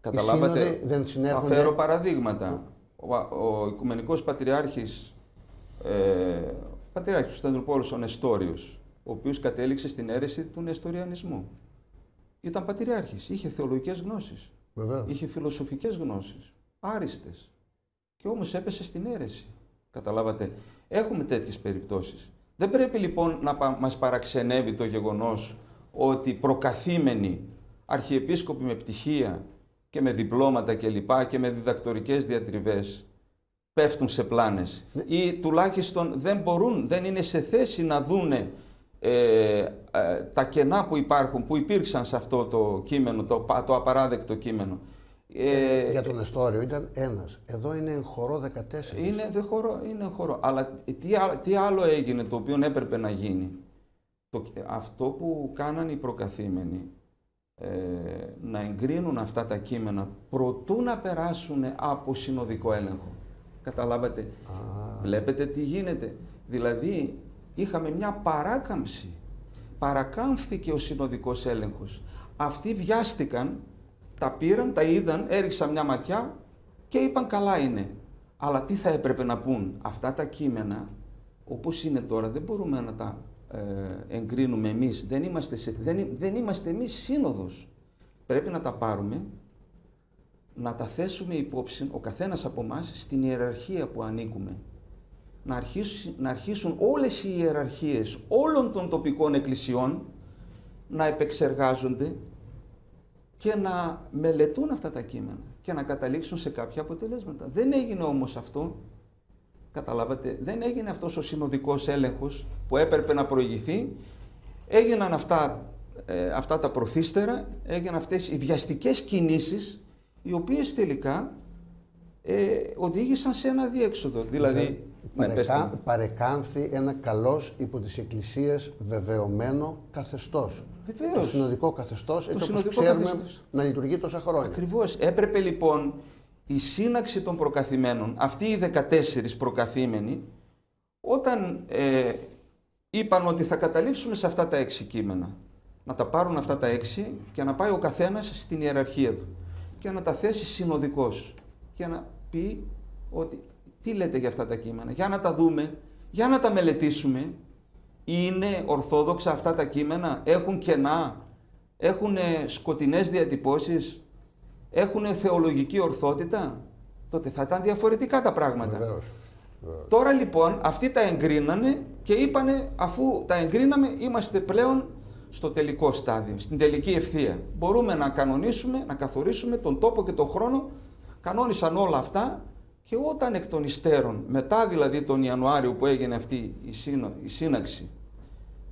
Καταλάβατε, δεν θα φέρω παραδείγματα. Ο, ο Οικουμενικός Πατριάρχης, ε, Πατριάρχης του ο Νεστόριος, ο οποίος κατέληξε στην αίρεση του νεστοριανισμού. Ήταν πατηριάρχης, είχε θεολογικές γνώσεις, Βεβαίως. είχε φιλοσοφικές γνώσεις, άριστες. Και όμως έπεσε στην αίρεση. Καταλάβατε, έχουμε τέτοιες περιπτώσεις. Δεν πρέπει λοιπόν να μας παραξενεύει το γεγονός ότι προκαθήμενοι αρχιεπίσκοποι με πτυχία και με διπλώματα κλπ. Και, και με διδακτορικές διατριβές πέφτουν σε πλάνες ναι. ή τουλάχιστον δεν μπορούν, δεν είναι σε θέση να δούνε ε, ε, τα κενά που υπάρχουν, που υπήρξαν σε αυτό το κείμενο, το, το απαράδεκτο κείμενο. Ε, Για τον Εστόριο ήταν ένας. Εδώ είναι χορό 14. Είναι, δε χορό, είναι χορό. Αλλά τι, τι άλλο έγινε το οποίο έπρεπε να γίνει; Το, αυτό που κάνανε οι προκαθήμενοι ε, να εγκρίνουν αυτά τα κείμενα προτού να περάσουν από συνοδικό έλεγχο. Καταλάβατε; Βλέπετε τι γίνεται. Δηλαδή είχαμε μια παράκαμψη. Παρακάμφθηκε ο συνοδικός έλεγχος. Αυτοί βιάστηκαν, τα πήραν, τα είδαν, έριξαν μια ματιά και είπαν καλά είναι. Αλλά τι θα έπρεπε να πούν αυτά τα κείμενα, όπως είναι τώρα, δεν μπορούμε να τα ε, εγκρίνουμε εμείς. Δεν είμαστε, σε, δεν, δεν είμαστε εμείς σύνοδος. Πρέπει να τα πάρουμε, να τα θέσουμε υπόψη, ο καθένας από εμά στην ιεραρχία που ανήκουμε να αρχίσουν, να αρχίσουν όλες οι ιεραρχίες όλων των τοπικών εκκλησιών να επεξεργάζονται και να μελετούν αυτά τα κείμενα και να καταλήξουν σε κάποια αποτελέσματα. Δεν έγινε όμως αυτό, καταλάβατε, δεν έγινε αυτός ο συνοδικός έλεγχος που έπρεπε να προηγηθεί. Έγιναν αυτά, ε, αυτά τα προθύστερα, έγιναν αυτές οι βιαστικές κινήσεις, οι οποίες τελικά ε, οδήγησαν σε ένα διέξοδο. Δηλαδή, ναι, παρεκά, παρεκάνθη ένα καλός υπό της Εκκλησίας βεβαιωμένο καθεστώς. Βεβαίως. Το συνοδικό καθεστώς, έτσι όπως ξέρουμε καθεστώς. να λειτουργεί τόσα χρόνια. Ακριβώς. Έπρεπε λοιπόν η σύναξη των προκαθημένων, αυτοί οι 14 προκαθήμενοι, όταν ε, είπαν ότι θα καταλήξουμε σε αυτά τα έξι κείμενα, να τα πάρουν αυτά τα έξι και να πάει ο καθένας στην ιεραρχία του και να τα θέσει συνοδικός και να πει ότι τι λέτε για αυτά τα κείμενα, για να τα δούμε, για να τα μελετήσουμε. Είναι ορθόδοξα αυτά τα κείμενα, έχουν κενά, έχουν σκοτεινές διατυπώσεις, έχουν θεολογική ορθότητα; Τότε θα ήταν διαφορετικά τα πράγματα. Βεβαίως. Τώρα λοιπόν αυτοί τα εγκρίνανε και είπανε αφού τα εγκρίναμε είμαστε πλέον στο τελικό στάδιο, στην τελική ευθεία. Μπορούμε να κανονίσουμε, να καθορίσουμε τον τόπο και τον χρόνο. Κανόνισαν όλα αυτά και όταν εκ των υστέρων, μετά δηλαδή τον Ιανουάριο που έγινε αυτή η, η σύναξη,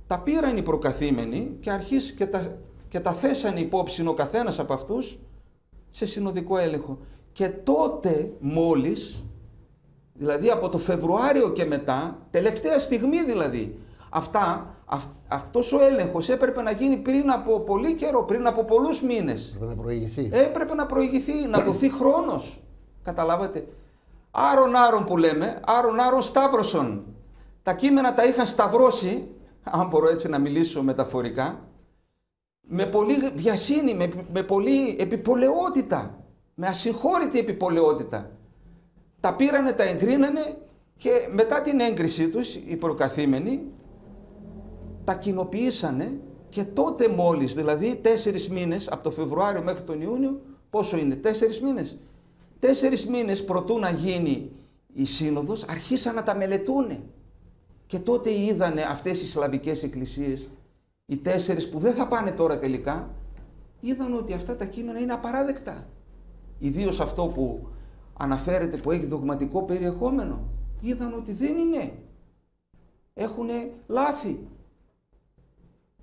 τα πήραν οι προκαθήμενοι και, αρχίσ, και, τα, και τα θέσαν υπόψη ο καθένας από αυτούς σε συνοδικό έλεγχο. Και τότε μόλις, δηλαδή από το Φεβρουάριο και μετά, τελευταία στιγμή δηλαδή, αυτά, αυ, αυτός ο έλεγχος έπρεπε να γίνει πριν από πολύ καιρό, πριν από πολλούς μήνες. Έπρεπε να προηγηθεί. Έπρεπε να προηγηθεί, να δοθεί χρόνος. Καταλάβατε. Άρον Άρον που λέμε, Άρον Άρον Σταύρωσον. Τα κείμενα τα είχαν σταυρώσει, αν μπορώ έτσι να μιλήσω μεταφορικά, με πολύ βιασύνη, με, με πολύ επιπολαιότητα, με ασυγχώρητη επιπολαιότητα. Τα πήρανε, τα εγκρίνανε και μετά την έγκρισή τους οι προκαθήμενοι τα κοινοποιήσανε και τότε μόλις, δηλαδή τέσσερις μήνες από το Φεβρουάριο μέχρι τον Ιούνιο, πόσο είναι, τέσσερις μήνες, Τέσσερις μήνες προτού να γίνει η σύνοδος, αρχίσαν να τα μελετούνε. Και τότε είδανε αυτές οι σλαβικές εκκλησίες, οι τέσσερις που δεν θα πάνε τώρα τελικά, είδαν ότι αυτά τα κείμενα είναι απαράδεκτα. Ιδίως αυτό που αναφέρεται που έχει δογματικό περιεχόμενο. Είδαν ότι δεν είναι. Έχουν λάθη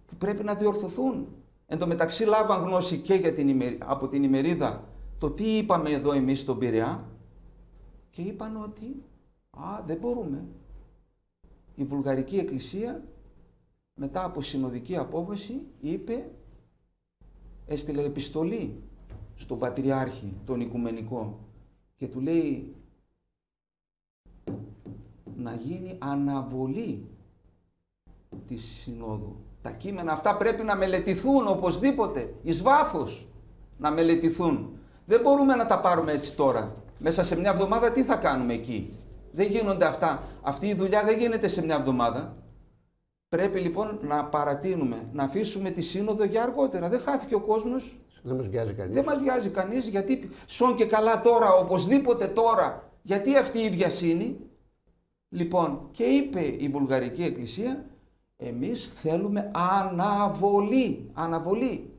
που πρέπει να διορθωθούν. Εν τω μεταξύ λάβαν γνώση και για την από την ημερίδα το τι είπαμε εδώ εμείς στον Πειραιά και είπαν ότι α, δεν μπορούμε. Η Βουλγαρική Εκκλησία μετά από συνοδική απόφαση είπε, έστειλε επιστολή στον Πατριάρχη, τον Οικουμενικό και του λέει να γίνει αναβολή της Συνόδου. Τα κείμενα αυτά πρέπει να μελετηθούν οπωσδήποτε, εις βάθος να μελετηθούν. Δεν μπορούμε να τα πάρουμε έτσι τώρα. Μέσα σε μια εβδομάδα τι θα κάνουμε εκεί; Δεν γίνονται αυτά. Αυτή η δουλειά δεν γίνεται σε μια εβδομάδα. Πρέπει λοιπόν να παρατείνουμε, να αφήσουμε τη σύνοδο για αργότερα. Δεν χάθηκε ο κόσμος. Δεν μας βιάζει κανείς. Δεν μας βιάζει κανείς γιατί σον και καλά τώρα, οπωσδήποτε τώρα. Γιατί αυτή η βιασύνη. Λοιπόν, και είπε η Βουλγαρική Εκκλησία, εμείς θέλουμε αναβολή. Αναβολή.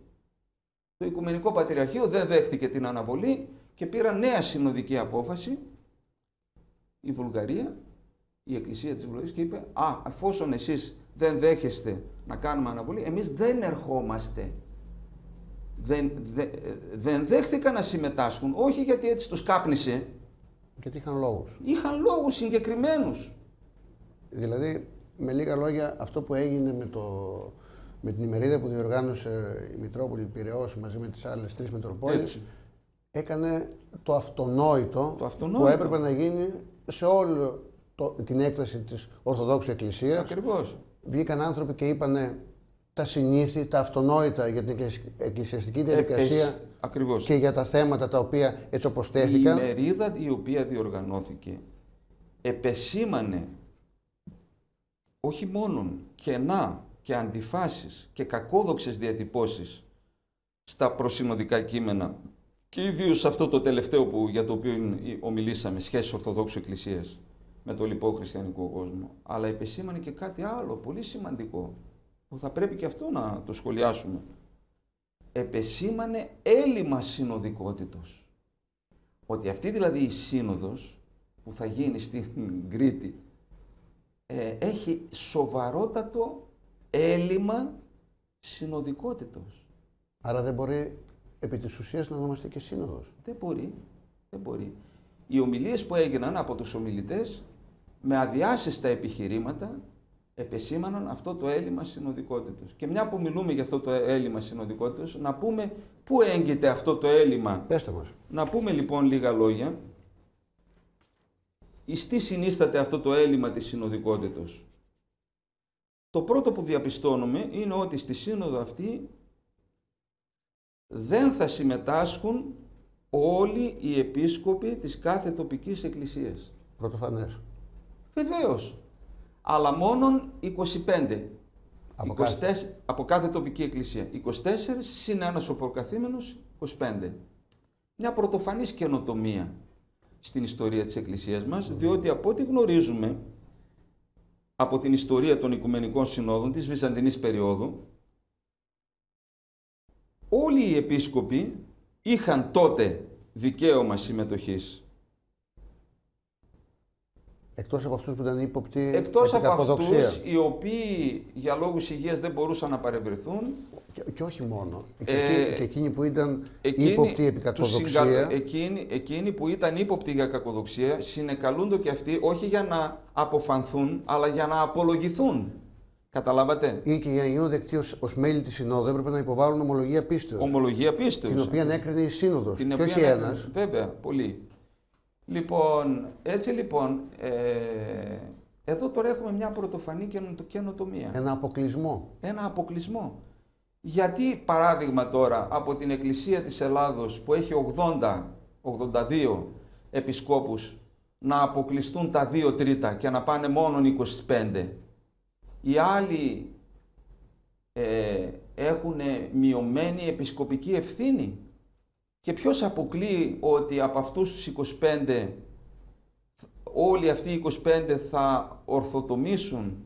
Το Οικουμενικό Πατριαρχείο δεν δέχτηκε την αναβολή και πήραν νέα συνοδική απόφαση η Βουλγαρία, η Εκκλησία της Βουλγαρίας και είπε «Α, εφόσον εσείς δεν δέχεστε να κάνουμε αναβολή, εμείς δεν ερχόμαστε». Δεν, δεν δέχτηκαν να συμμετάσχουν, όχι γιατί έτσι τους κάπνισε. Γιατί είχαν λόγους. Είχαν λόγους συγκεκριμένους. Δηλαδή, με λίγα λόγια, αυτό που έγινε με το, με την ημερίδα που διοργάνωσε η Μητρόπολη Πυραιός μαζί με τις άλλες τρεις Μητροπόλεις έκανε το αυτονόητο, το αυτονόητο, που έπρεπε να γίνει σε όλη την έκταση της Ορθοδόξου Εκκλησίας. Ακριβώς. Βγήκαν άνθρωποι και είπαν τα συνήθη, τα αυτονόητα για την εκκλησιαστική διαδικασία Ακριβώς. και για τα θέματα τα οποία έτσι όπως τέθηκαν. Η ημερίδα η οποία διοργανώθηκε επεσήμανε όχι μόνον κενά και αντιφάσεις και κακόδοξες διατυπώσεις στα προσυνοδικά κείμενα και ιδίως αυτό το τελευταίο που, για το οποίο ομιλήσαμε, σχέση Ορθοδόξου Εκκλησίας με το λοιπό χριστιανικό κόσμο. Αλλά επεσήμανε και κάτι άλλο, πολύ σημαντικό, που θα πρέπει και αυτό να το σχολιάσουμε. επεσήμανε έλλειμμα συνοδικότητος. Ότι αυτή δηλαδή η σύνοδος που θα γίνει στην Κρήτη ε, έχει σοβαρότατο έλλειμμα συνοδικότητος. Άρα δεν μπορεί επί της ουσίας να ονομαστεί και σύνοδος. Δεν μπορεί. Δεν μπορεί. Οι ομιλίες που έγιναν από τους ομιλητές με αδιάσυστα επιχειρήματα επεσήμαναν αυτό το έλλειμμα συνοδικότητος. Και μια που μιλούμε για αυτό το έλλειμμα συνοδικότητος, να πούμε πού έγκυται αυτό το έλλειμμα. Πέστε μας. Να πούμε λοιπόν λίγα λόγια. Εις τι συνίσταται αυτό το έλλειμμα της συνοδικότητος. Το πρώτο που διαπιστώνουμε είναι ότι στη σύνοδο αυτή δεν θα συμμετάσχουν όλοι οι επίσκοποι της κάθε τοπικής εκκλησίας. Πρωτοφανές. Βεβαίως. Αλλά μόνον 25. Από 24, κάθε. από κάθε τοπική εκκλησία. 24 συν ένας ο προκαθήμενος, 25. Μια πρωτοφανής καινοτομία στην ιστορία της εκκλησίας μας, διότι από ό,τι γνωρίζουμε από την ιστορία των Οικουμενικών Συνόδων της Βυζαντινής περίοδου, όλοι οι επίσκοποι είχαν τότε δικαίωμα συμμετοχής. Εκτός από αυτούς που ήταν ύποπτοι Εκτός επί από καποδοξία. αυτούς οι οποίοι για λόγους υγείας δεν μπορούσαν να παρευρεθούν, Και, και όχι μόνο. Και, Ε, εκεί- και εκείνοι που ήταν εκείνοι, ύποπτοι επί τους κακοδοξία. συγκα- εκείνοι, εκείνοι που ήταν ύποπτοι για κακοδοξία συνεκαλούνται και αυτοί όχι για να αποφανθούν, αλλά για να απολογηθούν. Καταλάβατε; ή και για να γίνουν δεκτοί ως, ως μέλη της Συνόδου έπρεπε να υποβάλουν ομολογία πίστεως. Ομολογία πίστεως. την οποία έκρινε η Σύνοδος. Την και οποία όχι έκανε- ένας. Βέβαια, πολύ. Λοιπόν, έτσι λοιπόν, ε, εδώ τώρα έχουμε μια πρωτοφανή καινοτο- καινοτομία. Ένα αποκλεισμό. ένα αποκλεισμό. Γιατί παράδειγμα τώρα από την Εκκλησία της Ελλάδος που έχει 80-82 επισκόπους να αποκλειστούν τα δύο τρίτα και να πάνε μόνον 25. Οι άλλοι ε, έχουν μειωμένη επισκοπική ευθύνη. Και ποιος αποκλεί ότι από αυτούς τους 25 όλοι αυτοί οι 25 θα ορθοτομήσουν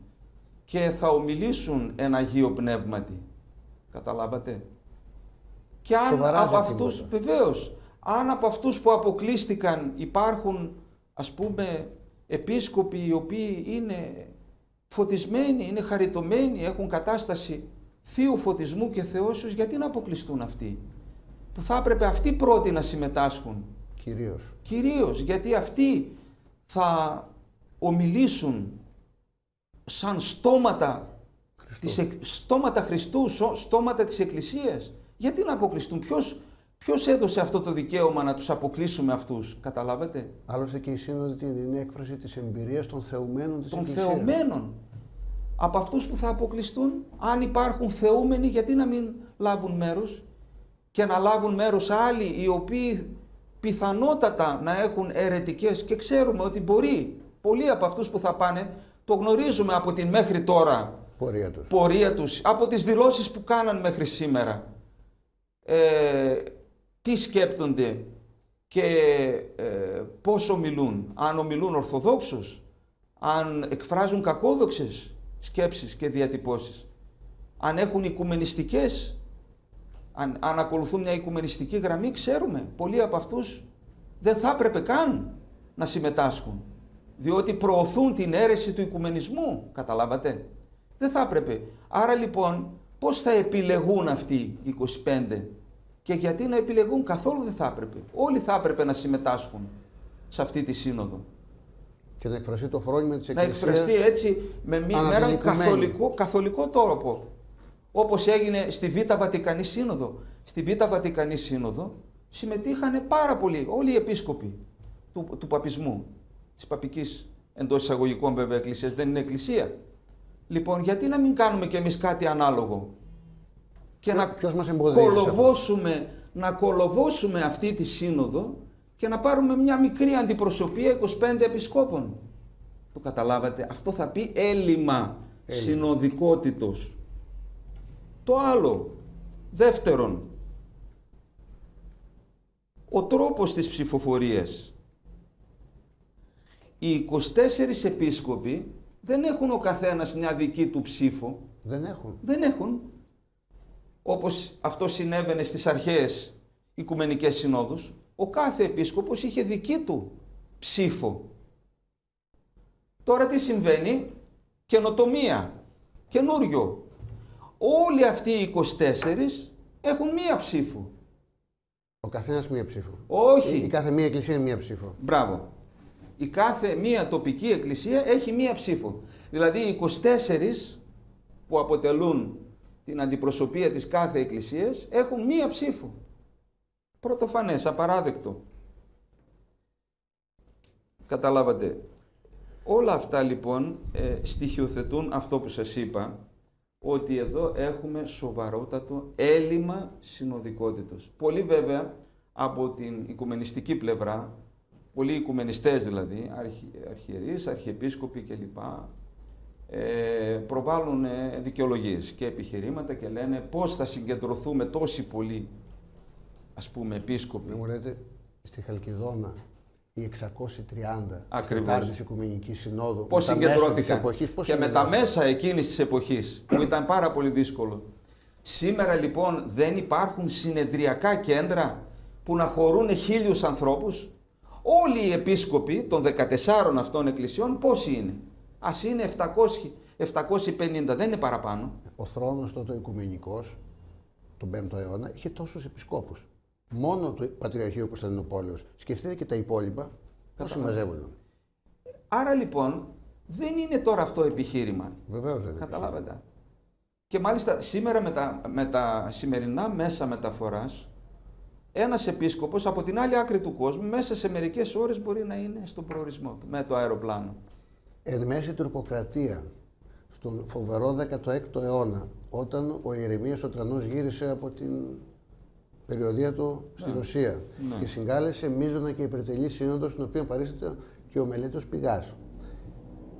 και θα ομιλήσουν ένα Αγίο Πνεύματι; Καταλάβατε; Και αν Σοβαρά από ζητήματα. αυτούς, βεβαίως, αν από αυτούς που αποκλείστηκαν υπάρχουν ας πούμε επίσκοποι οι οποίοι είναι φωτισμένοι, είναι χαριτωμένοι, έχουν κατάσταση θείου φωτισμού και θεώσεως, γιατί να αποκλειστούν αυτοί; Που θα έπρεπε αυτοί πρώτοι να συμμετάσχουν. Κυρίως. Κυρίως γιατί αυτοί θα ομιλήσουν σαν στόματα, Χριστού. της, εκ- στόματα Χριστού, σω- στόματα της Εκκλησίας. Γιατί να αποκλειστούν, ποιος, ποιος έδωσε αυτό το δικαίωμα να τους αποκλείσουμε αυτούς, καταλάβετε, Άλλωστε και η Σύνοδο τι είναι, είναι έκφραση της εμπειρίας των θεουμένων της των Εκκλησίας. θεωμένων. Από αυτούς που θα αποκλειστούν, αν υπάρχουν θεούμενοι, γιατί να μην λάβουν μέρος; Και να λάβουν μέρος άλλοι οι οποίοι πιθανότατα να έχουν αιρετικές και ξέρουμε ότι μπορεί πολλοί από αυτούς που θα πάνε, το γνωρίζουμε από την μέχρι τώρα Πορεία τους. πορεία τους, από τις δηλώσεις που κάναν μέχρι σήμερα. Ε, τι σκέπτονται και ε, πώς ομιλούν. Αν ομιλούν ορθοδόξους, αν εκφράζουν κακόδοξες σκέψεις και διατυπώσεις. Αν έχουν οικουμενιστικές, αν, αν ακολουθούν μια οικουμενιστική γραμμή, ξέρουμε. Πολλοί από αυτούς δεν θα έπρεπε καν να συμμετάσχουν. Διότι προωθούν την αίρεση του οικουμενισμού. Καταλάβατε; Δεν θα έπρεπε. Άρα λοιπόν, πώς θα επιλεγούν αυτοί οι 25 και γιατί να επιλεγούν καθόλου δεν θα έπρεπε. Όλοι θα έπρεπε να συμμετάσχουν σε αυτή τη σύνοδο. Και να εκφραστεί το φρόνημα της Να Εκκλησίας. εκφραστεί έτσι με, μη- με έναν ανατελικωμένη. καθολικό, καθολικό τρόπο. Όπως έγινε στη Β' Βατικανή Σύνοδο. Στη Β' Βατικανή Σύνοδο συμμετείχαν πάρα πολλοί, όλοι οι επίσκοποι του, του παπισμού, της παπικής εντός εισαγωγικών βέβαια εκκλησίας, δεν είναι εκκλησία. Λοιπόν, γιατί να μην κάνουμε κι εμείς κάτι ανάλογο; Και Ποιο- να ποιος μας εμποδίζει σε αυτό; κολοβώσουμε, να κολοβώσουμε αυτή τη σύνοδο και να πάρουμε μια μικρή αντιπροσωπεία 25 επισκόπων. Το καταλάβατε. Αυτό θα πει έλλειμμα συνοδικότητος. Το άλλο, δεύτερον, ο τρόπος της ψηφοφορίας. Οι 24 επίσκοποι δεν έχουν ο καθένας μια δική του ψήφο. Δεν έχουν. Δεν έχουν. όπως αυτό συνέβαινε στις αρχαίες Οικουμενικές Συνόδους, ο κάθε επίσκοπος είχε δική του ψήφο. Τώρα τι συμβαίνει, καινοτομία, καινούριο. Όλοι αυτοί οι 24 έχουν μία ψήφο. Ο καθένας μία ψήφο. Όχι. Η, η κάθε μία εκκλησία είναι μία ψήφο. Μπράβο. Η κάθε μία τοπική εκκλησία έχει μία ψήφο. Δηλαδή οι 24 που αποτελούν την αντιπροσωπεία της κάθε εκκλησίας έχουν μία ψήφο. Πρωτοφανές, απαράδεκτο. Καταλάβατε. Όλα αυτά λοιπόν ε, στοιχειοθετούν αυτό που σας είπα, ότι εδώ έχουμε σοβαρότατο έλλειμμα συνοδικότητος. Πολλοί βέβαια από την οικουμενιστική πλευρά, πολλοί οικουμενιστές δηλαδή, αρχι, αρχιερείς, αρχιεπίσκοποι κλπ, ε, προβάλλουν ε, δικαιολογίες και επιχειρήματα και λένε πώς θα συγκεντρωθούμε τόσοι πολλοί ας πούμε επίσκοποι. Μου λέτε, στη Χαλκιδόνα οι 630 Ακριβώς. της Οικουμενικής Συνόδου Πώς με τα μέσα της συγκεντρώθηκαν εποχής, πώς και με τα συγκεντρώθηκαν; μέσα εκείνης της εποχής που ήταν πάρα πολύ δύσκολο. Σήμερα λοιπόν δεν υπάρχουν συνεδριακά κέντρα που να χωρούν χίλιους ανθρώπους. Όλοι οι επίσκοποι των 14 αυτών εκκλησιών πόσοι είναι; Ας είναι 700, 750, δεν είναι παραπάνω. Ο θρόνος τότε ο Οικουμενικός, τον 5ο αιώνα, είχε τόσους επισκόπους. Μόνο το Πατριαρχείο Κωνσταντινούπολεως. Σκεφτείτε και τα υπόλοιπα πώς συμμαζεύονταν. Άρα λοιπόν δεν είναι τώρα αυτό επιχείρημα. Βεβαίως δεν είναι. Καταλάβατε. Και μάλιστα σήμερα με τα, με τα σημερινά μέσα μεταφοράς, ένας επίσκοπος από την άλλη άκρη του κόσμου μέσα σε μερικές ώρες μπορεί να είναι στον προορισμό του με το αεροπλάνο. Εν μέση τουρκοκρατία, στον φοβερό 16ο αιώνα, όταν ο Ιερεμίας ο Τρανός γύρισε από την περιοδία του στη Ρωσία Ναι. και συγκάλεσε μείζωνα και υπερτελή σύνοδο, στην οποία παρίσταται και ο Μελέτος Πηγάς.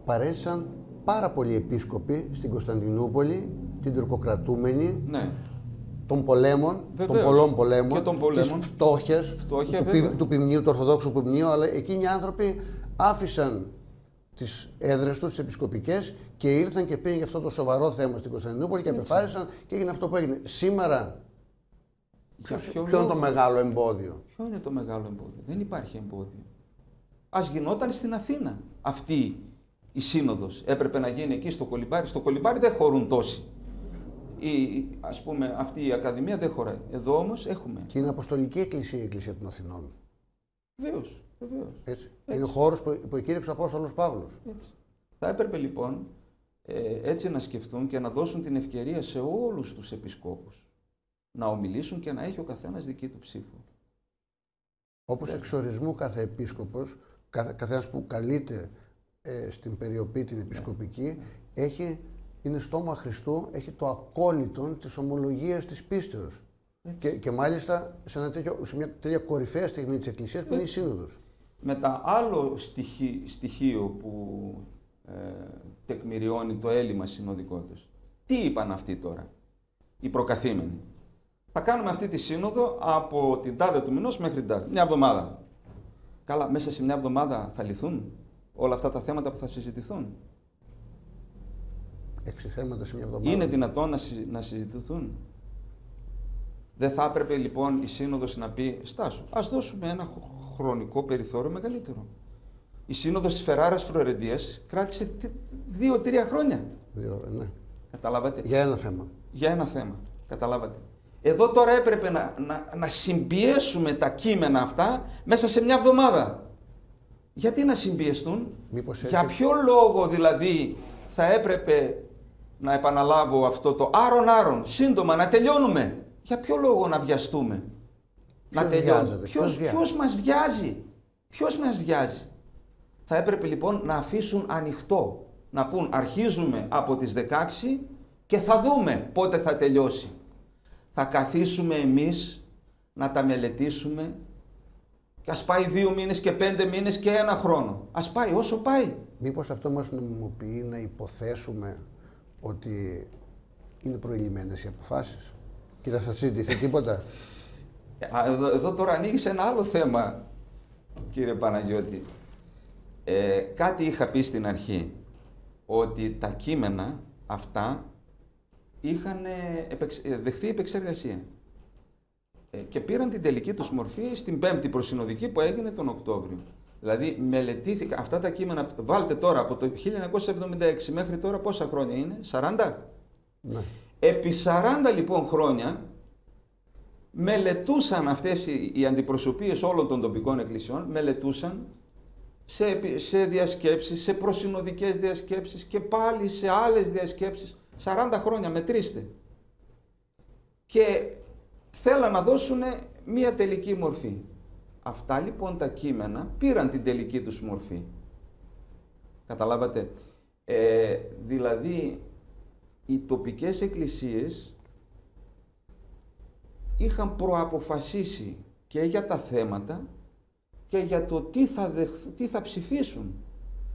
Παρέστησαν πάρα πολλοί επίσκοποι στην Κωνσταντινούπολη, την τουρκοκρατούμενη, Ναι. Των πολέμων, των Βεβαίως. πολλών πολέμων, Και των πολέμων. της φτώχειας, Φτώχεια, του, βέβαια. πι- του ποιμνίου, του Ορθοδόξου ποιμνίου, αλλά εκείνοι οι άνθρωποι άφησαν τις έδρες τους, τις επισκοπικές και ήρθαν και πήγαν για αυτό το σοβαρό θέμα στην Κωνσταντινούπολη και απεφάσισαν και έγινε αυτό που έγινε. Σήμερα, Για ποιο, ποιο ποιο είναι το λόγο; μεγάλο εμπόδιο; Ποιο είναι το μεγάλο εμπόδιο; Δεν υπάρχει εμπόδιο. Ας γινόταν στην Αθήνα αυτή η σύνοδος. Έπρεπε να γίνει εκεί στο Κολυμπάρι. Στο Κολυμπάρι δεν χωρούν τόσοι. Η, ας πούμε αυτή η Ακαδημία δεν χωράει. Εδώ όμως έχουμε. Και είναι Αποστολική Εκκλησία η Εκκλησία των Αθηνών. Βεβαίως, βεβαίως. Έτσι. Έτσι. Είναι ο χώρος που, που εκήρυξε ο Απόστολος Παύλος. Έτσι. Θα έπρεπε λοιπόν ε, έτσι να σκεφτούν και να δώσουν την ευκαιρία σε όλους τους επισκόπους να ομιλήσουν και να έχει ο καθένας δική του ψήφο. Όπως εξορισμού κάθε επίσκοπος, κάθε, καθένας που καλείται ε, στην περιοπή την επισκοπική, έχει, είναι στόμα Χριστού, έχει το ακόλυτον της ομολογίας της πίστεως. Έτσι. Και, και μάλιστα σε, ένα τέτοιο, σε μια τέτοια κορυφαία στιγμή της Εκκλησίας που είναι η Σύνοδος. Μετά άλλο στοιχεί- στοιχείο που ε, τεκμηριώνει το έλλειμμα συνοδικότητας. Τι είπαν αυτοί τώρα, οι προκαθήμενοι; Θα κάνουμε αυτή τη σύνοδο από την τάδε του μηνός μέχρι την τάδε. Μια εβδομάδα. Καλά, μέσα σε μια εβδομάδα θα λυθούν όλα αυτά τα θέματα που θα συζητηθούν; Έξι θέματα σε μια εβδομάδα. Είναι δυνατόν να, συ- να συζητηθούν; Δεν θα έπρεπε λοιπόν η Σύνοδος να πει «Στάσου, ας δώσουμε ένα χ- χρονικό περιθώριο μεγαλύτερο». Η Σύνοδος της Φεράρας Φλωρεντίας κράτησε τε- δύο-τρία χρόνια. Δύο ώρα, ναι. Καταλάβατε. Για ένα θέμα. Για ένα θέμα. Καταλάβατε. Εδώ τώρα έπρεπε να, να, να συμπιέσουμε τα κείμενα αυτά μέσα σε μια εβδομάδα. Γιατί να συμπιεστούν, Μήπως για έρχεται- ποιο λόγο δηλαδή θα έπρεπε να επαναλάβω αυτό το άρον άρον, σύντομα να τελειώνουμε. Για ποιο λόγο να βιαστούμε; Ποιος βιάζεται, ποιος Ποιος, βιάζει. ποιος μας βιάζει; Ποιος μας βιάζει; Θα έπρεπε λοιπόν να αφήσουν ανοιχτό. Να πούν αρχίζουμε από τις 16 και θα δούμε πότε θα τελειώσει. Θα καθίσουμε εμείς να τα μελετήσουμε και ας πάει δύο μήνες και πέντε μήνες και ένα χρόνο. Ας πάει όσο πάει. Μήπως αυτό μας νομιμοποιεί να υποθέσουμε ότι είναι προηλημένες οι αποφάσεις και δεν θα συζητηθεί τίποτα. Α, Εδώ, εδώ τώρα ανοίγει ένα άλλο θέμα, κύριε Παναγιώτη. Ε, κάτι είχα πει στην αρχή, ότι τα κείμενα αυτά είχαν ε, δεχθεί επεξεργασία. Ε, και πήραν την τελική τους μορφή στην πέμπτη προσυνοδική που έγινε τον Οκτώβριο. Δηλαδή μελετήθηκαν αυτά τα κείμενα, βάλτε τώρα από το 1976 μέχρι τώρα πόσα χρόνια είναι, 40? Ναι. Επί 40 λοιπόν χρόνια μελετούσαν αυτές οι, οι αντιπροσωπείες όλων των τοπικών εκκλησιών, μελετούσαν σε, σε διασκέψεις, σε προσυνοδικές διασκέψεις και πάλι σε άλλες διασκέψεις. 40 χρόνια, μετρήστε. Και θέλαν να δώσουν μία τελική μορφή. Αυτά λοιπόν τα κείμενα πήραν την τελική τους μορφή. Καταλάβατε; Ε, δηλαδή, οι τοπικές εκκλησίες είχαν προαποφασίσει και για τα θέματα και για το τι θα, τι θα ψηφίσουν.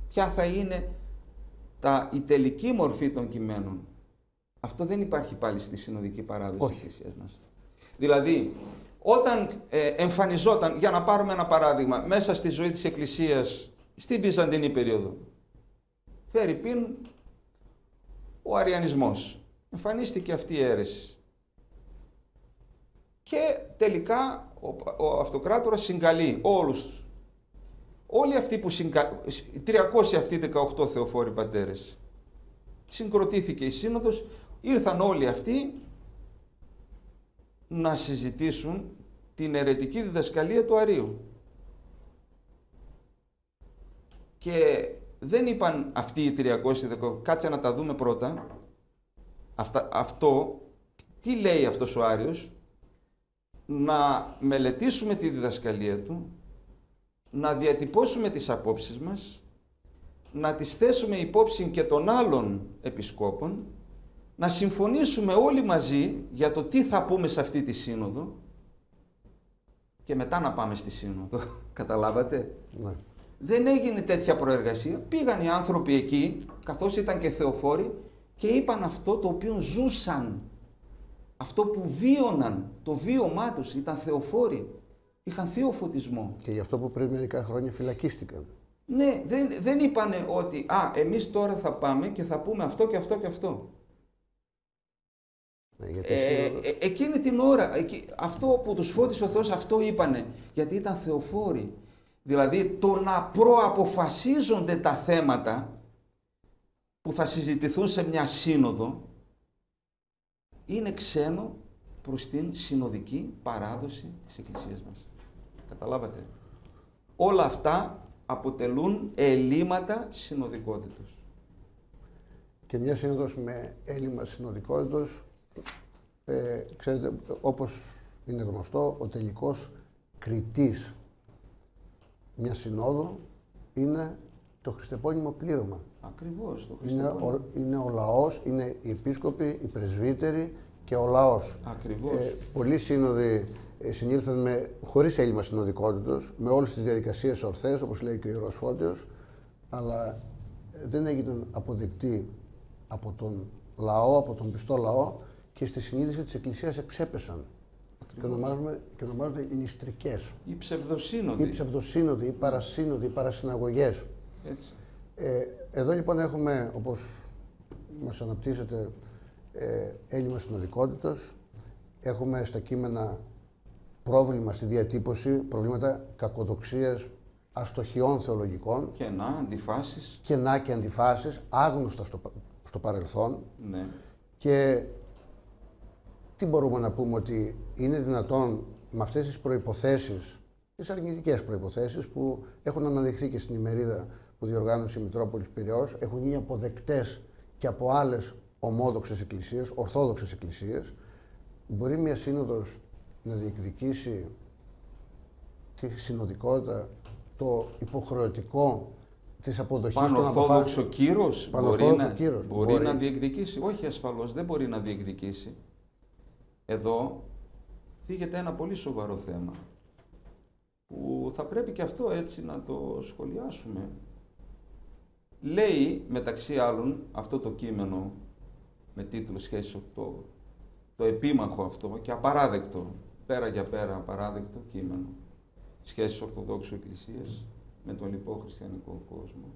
Ποια θα είναι τα, η τελική μορφή των κειμένων. Αυτό δεν υπάρχει πάλι στη συνοδική παράδοση της Εκκλησίας μας. Δηλαδή, όταν ε, εμφανιζόταν, για να πάρουμε ένα παράδειγμα, μέσα στη ζωή της Εκκλησίας, στη Βυζαντινή περίοδο, φέρει πίν ο Αριανισμός. Εμφανίστηκε αυτή η αίρεση. Και τελικά ο, ο αυτοκράτορας συγκαλεί όλους. Όλοι αυτοί που συγκα... 300 αυτοί 18 θεοφόροι πατέρες. Συγκροτήθηκε η σύνοδος, ήρθαν όλοι αυτοί να συζητήσουν την αιρετική διδασκαλία του Αρίου. Και δεν είπαν αυτοί οι 300, κάτσε να τα δούμε πρώτα. Αυτά, αυτό, τι λέει αυτός ο Άριος, να μελετήσουμε τη διδασκαλία του, να διατυπώσουμε τις απόψεις μας, να τις θέσουμε υπόψη και των άλλων επισκόπων, να συμφωνήσουμε όλοι μαζί για το τι θα πούμε σε αυτή τη σύνοδο και μετά να πάμε στη σύνοδο. Καταλάβατε; Ναι. Δεν έγινε τέτοια προεργασία. Πήγαν οι άνθρωποι εκεί, καθώς ήταν και θεοφόροι, και είπαν αυτό το οποίο ζούσαν. Αυτό που βίωναν, το βίωμά τους, ήταν θεοφόροι. Είχαν θείο φωτισμό. Και γι' αυτό που πριν μερικά χρόνια φυλακίστηκαν. Ναι, δεν, δεν είπανε ότι «Α, εμείς τώρα θα πάμε και θα πούμε αυτό και αυτό και αυτό». Ναι, γιατί Ε, σύνοδο- ε, εκείνη την ώρα, εκεί- αυτό που τους φώτισε ο Θεός, αυτό είπανε, γιατί ήταν θεοφόροι. Δηλαδή το να προαποφασίζονται τα θέματα που θα συζητηθούν σε μια σύνοδο είναι ξένο προς την συνοδική παράδοση της Εκκλησίας μας. Καταλάβατε; Όλα αυτά αποτελούν ελλείμματα συνοδικότητος. Και μια σύνοδος με έλλειμμα συνοδικότητος, ε, ξέρετε, όπως είναι γνωστό, ο τελικός κριτής μιας συνόδου είναι το χριστεπώνυμο πλήρωμα. Ακριβώς. Το Είναι Χριστό ο, είναι ο λαός, είναι οι επίσκοποι, οι πρεσβύτεροι και ο λαός. Ακριβώς. Ε, πολλοί σύνοδοι ε, συνήλθαν με, χωρίς έλλειμμα συνοδικότητος, με όλες τις διαδικασίες ορθές, όπως λέει και ο Ιερός Φώτιος, αλλά ε, δεν έγιναν αποδεκτοί από τον λαό, από τον πιστό λαό και στη συνείδηση της Εκκλησίας εξέπεσαν και, ονομάζουμε, και ονομάζονται ληστρικές. Οι ψευδοσύνοδοι. Ή ψευδοσύνοδοι, ή παρασύνοδοι, ή παρασυναγωγές. Έτσι. Ε, εδώ λοιπόν έχουμε, όπως μας αναπτύσσεται, ε, έλλειμμα συνοδικότητας. Έχουμε στα κείμενα πρόβλημα στη διατύπωση, προβλήματα κακοδοξίας, αστοχιών θεολογικών, Κενά, αντιφάσεις. κενά και αντιφάσεις, άγνωστα στο, πα- στο παρελθόν. Ναι. Και τι μπορούμε να πούμε ότι είναι δυνατόν με αυτές τις προϋποθέσεις, τις αρνητικές προϋποθέσεις που έχουν αναδειχθεί και στην ημερίδα που διοργάνωσε η Μητρόπολης Πυραιός, έχουν γίνει αποδεκτές και από άλλες ομόδοξες εκκλησίες, ορθόδοξες εκκλησίες, μπορεί μια σύνοδος να διεκδικήσει τη συνοδικότητα, το υποχρεωτικό της αποδοχής των Πανορθόδοξο αποφάσεων; κύρος μπορεί, Πανορθόδοξο να, κύρος, μπορεί, μπορεί. να διεκδικήσει. Όχι ασφαλώς, δεν μπορεί να διεκδικήσει. Εδώ θίγεται ένα πολύ σοβαρό θέμα που θα πρέπει και αυτό έτσι να το σχολιάσουμε. Λέει μεταξύ άλλων αυτό το κείμενο με τίτλο σχέση το, το επίμαχο αυτό και απαράδεκτο, πέρα για πέρα απαράδεκτο κείμενο σχέσεις Ορθοδόξου Εκκλησίας με τον λοιπό χριστιανικό κόσμο.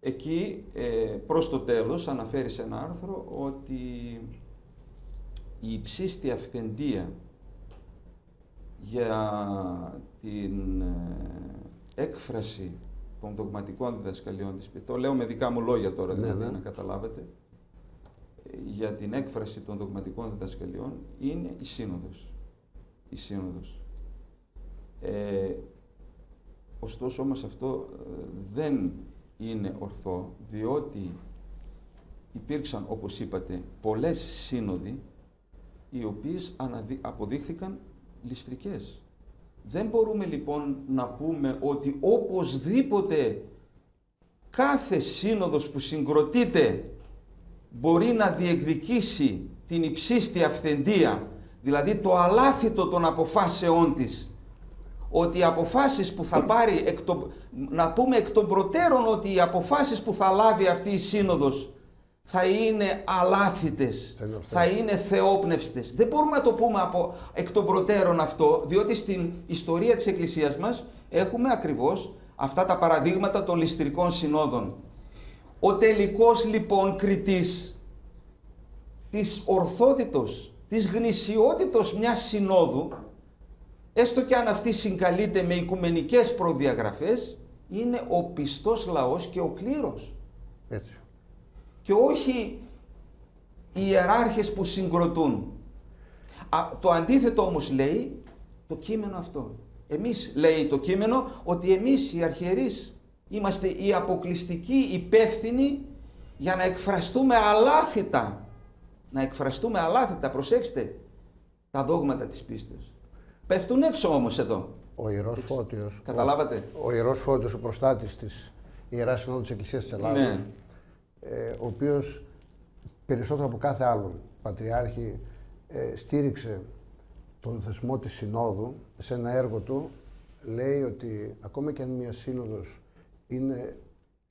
Εκεί ε, προς το τέλος αναφέρει σε ένα άρθρο ότι η υψίστη αυθεντία για την ε, έκφραση των δογματικών διδασκαλιών της Το λέω με δικά μου λόγια τώρα, ναι, δηλαδή, ναι. να καταλάβετε. Για την έκφραση των δογματικών διδασκαλιών είναι η Σύνοδος. Η Σύνοδος. Ε, ωστόσο όμως αυτό ε, δεν είναι ορθό, διότι υπήρξαν, όπως είπατε, πολλές σύνοδοι οι οποίες αποδείχθηκαν ληστρικές. Δεν μπορούμε λοιπόν να πούμε ότι οπωσδήποτε κάθε σύνοδος που συγκροτείται μπορεί να διεκδικήσει την υψίστη αυθεντία, δηλαδή το αλάθητο των αποφάσεών της, ότι οι αποφάσεις που θα πάρει, εκ να πούμε εκ των προτέρων ότι οι αποφάσεις που θα λάβει αυτή η σύνοδος θα είναι αλάθητες, θα είναι θεόπνευστες. Δεν μπορούμε να το πούμε από εκ των προτέρων αυτό, διότι στην ιστορία της Εκκλησίας μας έχουμε ακριβώς αυτά τα παραδείγματα των ληστρικών συνόδων. Ο τελικός λοιπόν κριτής της ορθότητος, της γνησιότητος μιας συνόδου, έστω και αν αυτή συγκαλείται με οικουμενικές προδιαγραφές, είναι ο πιστός λαός και ο κλήρος. Έτσι και όχι οι ιεράρχες που συγκροτούν. το αντίθετο όμως λέει το κείμενο αυτό. Εμείς λέει το κείμενο ότι εμείς οι αρχιερείς είμαστε οι αποκλειστικοί υπεύθυνοι για να εκφραστούμε αλάθητα. Να εκφραστούμε αλάθητα, προσέξτε, τα δόγματα της πίστης. Πέφτουν έξω όμως εδώ. Ο Ιερός Φώτιος, Καταλάβατε. Ο, ο Ιερός Φώτιος, ο προστάτης της Ιεράς Συνόδου της Εκκλησίας της Ελλάδας, ναι ε, ο οποίος περισσότερο από κάθε άλλον πατριάρχη ε, στήριξε τον θεσμό της Συνόδου σε ένα έργο του λέει ότι ακόμα και αν μια σύνοδος είναι,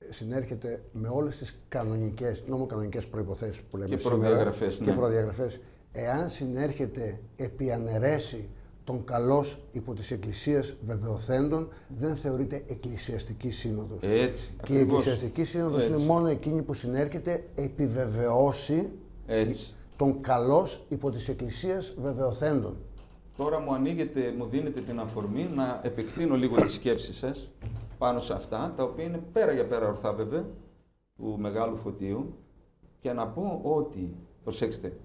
συνέρχεται με όλες τις κανονικές, νομοκανονικές προϋποθέσεις που λέμε και προδιαγραφές, σήμερα, ναι. και προδιαγραφές, εάν συνέρχεται επί αναιρέσει των καλώς υπό της Εκκλησίας βεβαιωθέντων δεν θεωρείται εκκλησιαστική σύνοδος. Έτσι, και η εκκλησιαστική σύνοδος είναι μόνο εκείνη που συνέρχεται επιβεβαιώσει Έτσι. τον καλώς υπό της Εκκλησίας βεβαιωθέντων. Τώρα μου ανοίγετε, μου δίνετε την αφορμή να επεκτείνω λίγο τις σκέψεις σας πάνω σε αυτά, τα οποία είναι πέρα για πέρα ορθά βέβαια, του Μεγάλου Φωτίου και να πω ότι, προσέξτε,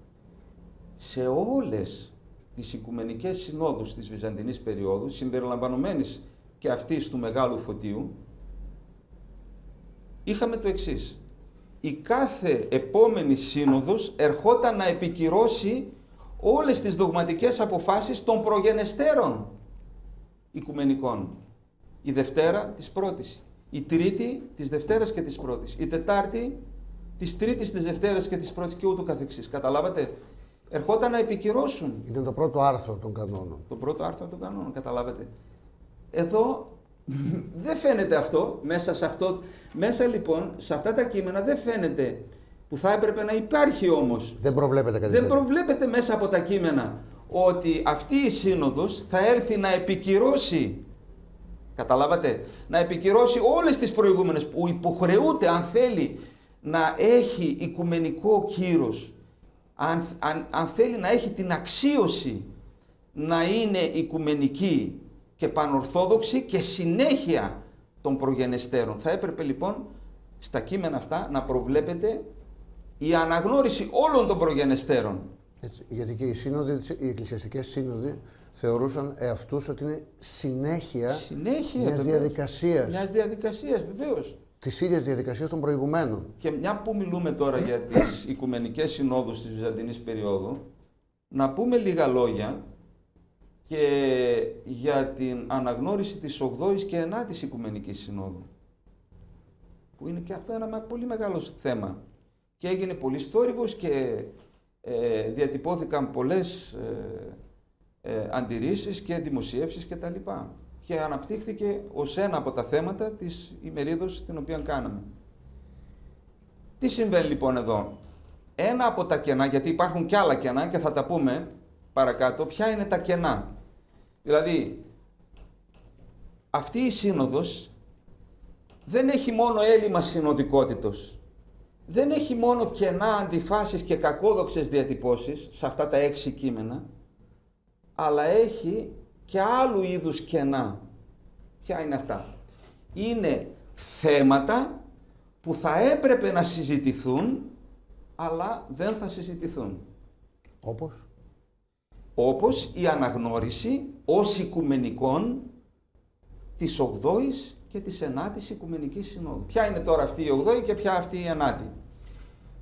σε όλες τις Οικουμενικές Συνόδους της Βυζαντινής περίοδου, συμπεριλαμβανομένης και αυτής του Μεγάλου Φωτίου, είχαμε το εξής. Η κάθε επόμενη σύνοδος ερχόταν να επικυρώσει όλες τις δογματικές αποφάσεις των προγενεστέρων οικουμενικών. Η Δευτέρα της πρώτης, η Τρίτη της Δευτέρας και της πρώτης, η Τετάρτη της Τρίτης, της Δευτέρας και της πρώτης και ούτω καθεξής. Καταλάβατε, ερχόταν να επικυρώσουν. Ήταν το πρώτο άρθρο των κανόνων. Το πρώτο άρθρο των κανόνων, καταλάβατε. Εδώ δεν φαίνεται αυτό, μέσα σε αυτό, μέσα λοιπόν, σε αυτά τα κείμενα δεν φαίνεται που θα έπρεπε να υπάρχει όμως. Δεν προβλέπεται κάτι Δεν προβλέπεται μέσα από τα κείμενα ότι αυτή η σύνοδος θα έρθει να επικυρώσει Καταλάβατε, να επικυρώσει όλες τις προηγούμενες που υποχρεούται αν θέλει να έχει οικουμενικό κύρος αν, αν, θέλει να έχει την αξίωση να είναι οικουμενική και πανορθόδοξη και συνέχεια των προγενεστέρων. Θα έπρεπε λοιπόν στα κείμενα αυτά να προβλέπεται η αναγνώριση όλων των προγενεστέρων. Έτσι, γιατί και οι, σύνοδοι, οι εκκλησιαστικές σύνοδοι θεωρούσαν εαυτούς ότι είναι συνέχεια, συνέχεια μιας διαδικασίας. Μιας διαδικασίας, βεβαίως της ίδιας διαδικασίας των προηγουμένων. Και μια που μιλούμε τώρα για τις οικουμενικές συνόδους της Βυζαντινής περίοδου, να πούμε λίγα λόγια και για την αναγνώριση της 8ης και 9ης Οικουμενικής Συνόδου. Που είναι και αυτό ένα πολύ μεγάλο θέμα. Και έγινε πολύ θόρυβος και ε, διατυπώθηκαν πολλές ε, ε, αντιρρήσεις και δημοσιεύσεις κτλ και αναπτύχθηκε ως ένα από τα θέματα της ημερίδος την οποία κάναμε. Τι συμβαίνει λοιπόν εδώ; Ένα από τα κενά, γιατί υπάρχουν και άλλα κενά και θα τα πούμε παρακάτω, ποια είναι τα κενά; Δηλαδή, αυτή η σύνοδος δεν έχει μόνο έλλειμμα συνοδικότητος, δεν έχει μόνο κενά αντιφάσεις και κακόδοξες διατυπώσεις σε αυτά τα έξι κείμενα, αλλά έχει και άλλου είδους κενά. Ποια είναι αυτά; Είναι θέματα που θα έπρεπε να συζητηθούν, αλλά δεν θα συζητηθούν. Όπως; Όπως η αναγνώριση ως οικουμενικών της 8ης και της 9ης Οικουμενικής Συνόδου. Ποια είναι τώρα αυτή η 8η και ποια αυτή η 9η.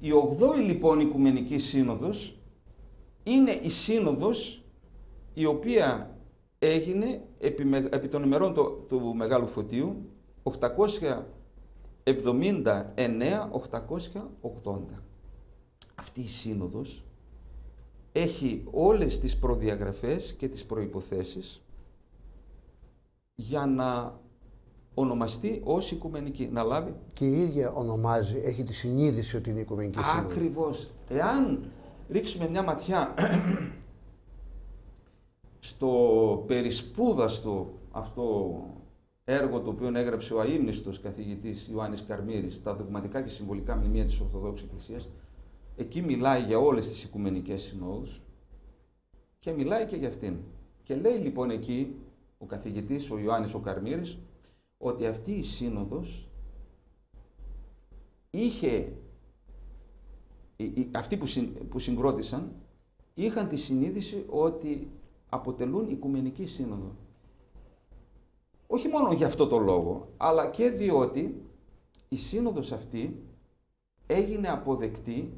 Η 8η λοιπόν Οικουμενικής Σύνοδος είναι η σύνοδος η οποία έγινε επί, επί των ημερών του, του Μεγάλου Φωτίου 879-880. Αυτή η σύνοδος έχει όλες τις προδιαγραφές και τις προϋποθέσεις για να ονομαστεί ως οικουμενική. Να λάβει. Και η ίδια ονομάζει, έχει τη συνείδηση ότι είναι οικουμενική σύνοδος. Ακριβώς. Εάν ρίξουμε μια ματιά στο περισπούδαστο αυτό έργο το οποίο έγραψε ο αείμνηστος καθηγητής Ιωάννης Καρμύρης, τα δογματικά και συμβολικά μνημεία της Ορθοδόξης Εκκλησίας, εκεί μιλάει για όλες τις οικουμενικές συνόδους και μιλάει και για αυτήν. Και λέει λοιπόν εκεί ο καθηγητής, ο Ιωάννης ο Καρμύρης, ότι αυτή η σύνοδος είχε, αυτοί που, που συγκρότησαν, είχαν τη συνείδηση ότι αποτελούν οικουμενική σύνοδο. Όχι μόνο για αυτό το λόγο, αλλά και διότι η σύνοδος αυτή έγινε αποδεκτή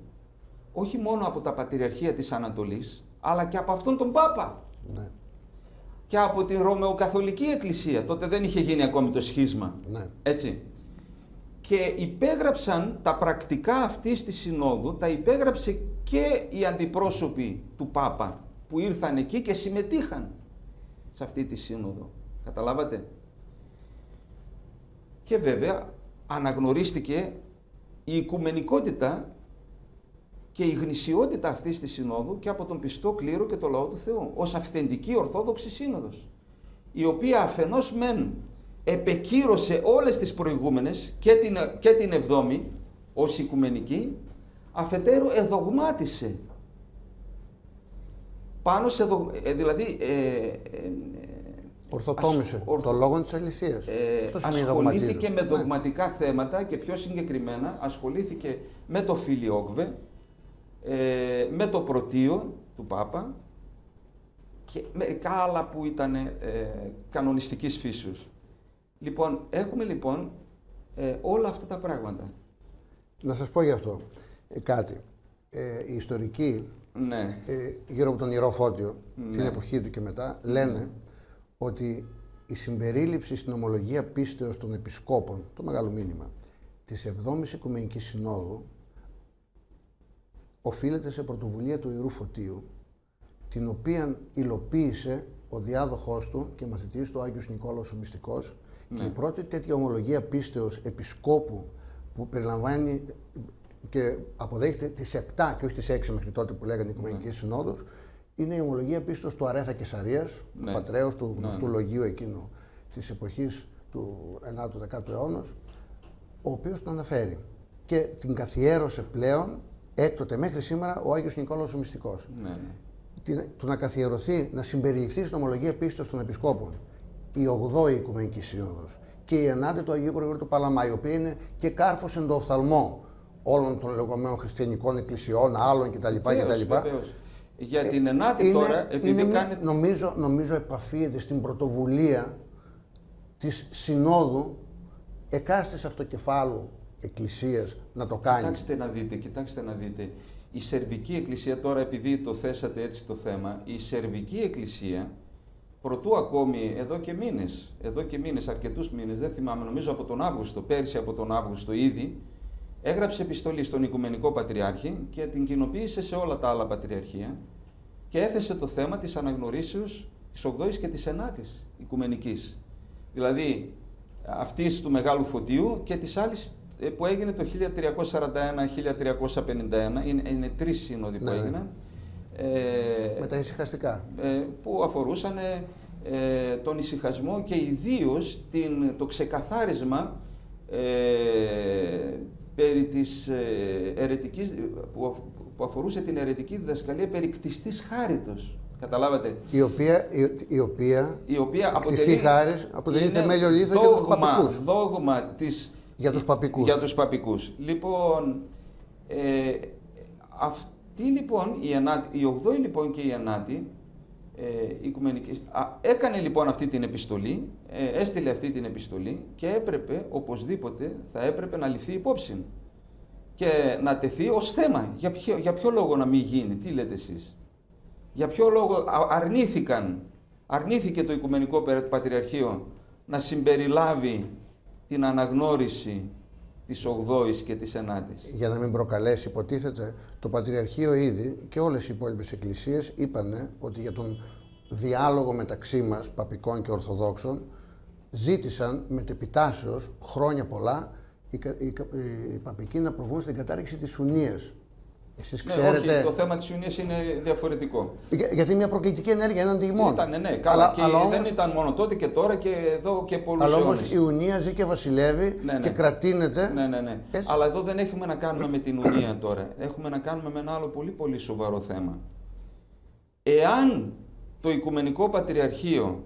όχι μόνο από τα πατριαρχία της Ανατολής, αλλά και από αυτόν τον Πάπα. Ναι. Και από την Ρωμαιοκαθολική Εκκλησία. Τότε δεν είχε γίνει ακόμη το σχίσμα. Ναι. Έτσι. Και υπέγραψαν τα πρακτικά αυτής της Συνόδου, τα υπέγραψε και οι αντιπρόσωποι του Πάπα που ήρθαν εκεί και συμμετείχαν σε αυτή τη Σύνοδο. Καταλάβατε; Και βέβαια αναγνωρίστηκε η οικουμενικότητα και η γνησιότητα αυτής της Συνόδου και από τον πιστό κλήρο και το λαό του Θεού, ως αυθεντική Ορθόδοξη Σύνοδος, η οποία αφενός μεν επεκύρωσε όλες τις προηγούμενες και την, και την Εβδόμη ως οικουμενική, αφετέρου εδογμάτισε πάνω σε δο... Ε, δηλαδή ε, ε, Ορθοτόμησε το λόγο της Εκκλησίας. Ε, ασχολήθηκε με ναι. δογματικά θέματα και πιο συγκεκριμένα ασχολήθηκε με το Φιλιόκβε, ε, με το Πρωτείο του Πάπα και μερικά άλλα που ήταν ε, κανονιστικής φύσεως. Λοιπόν, έχουμε λοιπόν ε, όλα αυτά τα πράγματα. Να σας πω γι' αυτό ε, κάτι. Ε, οι ιστορικοί ναι. γύρω από τον Ιερό Φώτιο, την ναι. εποχή του και μετά, λένε ναι. ότι η συμπερίληψη στην ομολογία πίστεως των επισκόπων, το μεγάλο μήνυμα, της 7ης Οικουμενικής Συνόδου οφείλεται σε πρωτοβουλία του Ιερού Φωτίου, την οποία υλοποίησε ο διάδοχός του και μαθητής του Άγιος Νικόλαος ο Μυστικός και η ναι. πρώτη τέτοια ομολογία πίστεως επισκόπου που περιλαμβάνει και αποδέχεται τις 7 και όχι τις 6 μέχρι τότε που λέγανε Οικουμενική ναι. Συνόδος είναι η ομολογία πίστεως του Αρέθα Κεσαρίας, ναι. του πατρέως του ναι. γνωστού λογίου εκείνου της εποχής του 9ου-10ου αιώνας, ο οποίος την αναφέρει και την καθιέρωσε πλέον έκτοτε μέχρι σήμερα ο Άγιος Νικόλαος ο Μυστικός. Ναι, ναι. Την, του να καθιερωθεί, να συμπεριληφθεί στην ομολογία πίστος των Επισκόπων η 8η Οικουμενική Σύνοδος και η 9η του Αγίου Γρηγορίου του Παλαμά, η οποία είναι και κάρφος εν το οφθαλμό όλων των λεγόμενων χριστιανικών εκκλησιών, άλλων κτλ. κτλ. Για ε, την 9η τώρα, επειδή είναι, κάνει... νομίζω, νομίζω επαφίεται στην πρωτοβουλία της Συνόδου εκάστης αυτοκεφάλου εκκλησίες να το κάνει. Κοιτάξτε να δείτε, κοιτάξτε να δείτε. Η Σερβική Εκκλησία, τώρα επειδή το θέσατε έτσι το θέμα, η Σερβική Εκκλησία, προτού ακόμη εδώ και μήνες, εδώ και μήνες, αρκετούς μήνες, δεν θυμάμαι, νομίζω από τον Αύγουστο, πέρσι από τον Αύγουστο ήδη, έγραψε επιστολή στον Οικουμενικό Πατριάρχη και την κοινοποίησε σε όλα τα άλλα πατριαρχία και έθεσε το θέμα της αναγνωρίσεως της 8ης και της 9ης Οικουμενικής. Δηλαδή, αυτής του Μεγάλου Φωτίου και της άλλης ε, που έγινε το 1341-1351, είναι, είναι τρεις σύνοδοι που ναι. έγιναν. Ε, με τα ησυχαστικά. Ε, που αφορούσαν ε, τον ησυχασμό και ιδίως την, το ξεκαθάρισμα ε, περί της ε, που, που αφορούσε την αιρετική διδασκαλία περί κτιστής χάριτος. Καταλάβατε. Η οποία, η, οποία, η οποία αποτελεί, χάρις, αποτελεί θεμέλιο λίθο για τους παπικούς. Δόγμα της, για τους παπικούς. Για τους παπικούς. Λοιπόν, ε, αυτή λοιπόν, η, ενάτη, η 8η λοιπόν και η 9η, ε, οικουμενική, α, έκανε λοιπόν αυτή την επιστολή, ε, έστειλε αυτή την επιστολή και έπρεπε, οπωσδήποτε, θα έπρεπε να ληφθεί υπόψη και να τεθεί ως θέμα. Για ποιο, για ποιο λόγο να μην γίνει, τι λέτε εσείς; Για ποιο λόγο αρνήθηκαν, αρνήθηκε το Οικουμενικό Πατριαρχείο να συμπεριλάβει την αναγνώριση της 8ης και της 9ης. Για να μην προκαλέσει, υποτίθεται, το Πατριαρχείο ήδη και όλες οι υπόλοιπες εκκλησίες είπαν ότι για τον διάλογο μεταξύ μας, παπικών και ορθοδόξων, ζήτησαν με τεπιτάσεως χρόνια πολλά οι, οι, οι, οι παπικοί να προβούν στην κατάρριξη της Ουνίας εσείς ξέρετε... Ναι, όχι, το θέμα της Ιουνίας είναι διαφορετικό. Για, γιατί μια προκλητική ενέργεια έναντι ημών. Ήταν, ναι, καλά. Αλλά, και αλλά δεν ήταν μόνο τότε και τώρα και εδώ και πολλούς Αλλά όμως η Ιουνία ζει και βασιλεύει ναι, ναι. και κρατείνεται. Ναι, ναι, ναι. Έτσι. Αλλά εδώ δεν έχουμε να κάνουμε με την Ιουνία τώρα. Έχουμε να κάνουμε με ένα άλλο πολύ πολύ σοβαρό θέμα. Εάν το Οικουμενικό Πατριαρχείο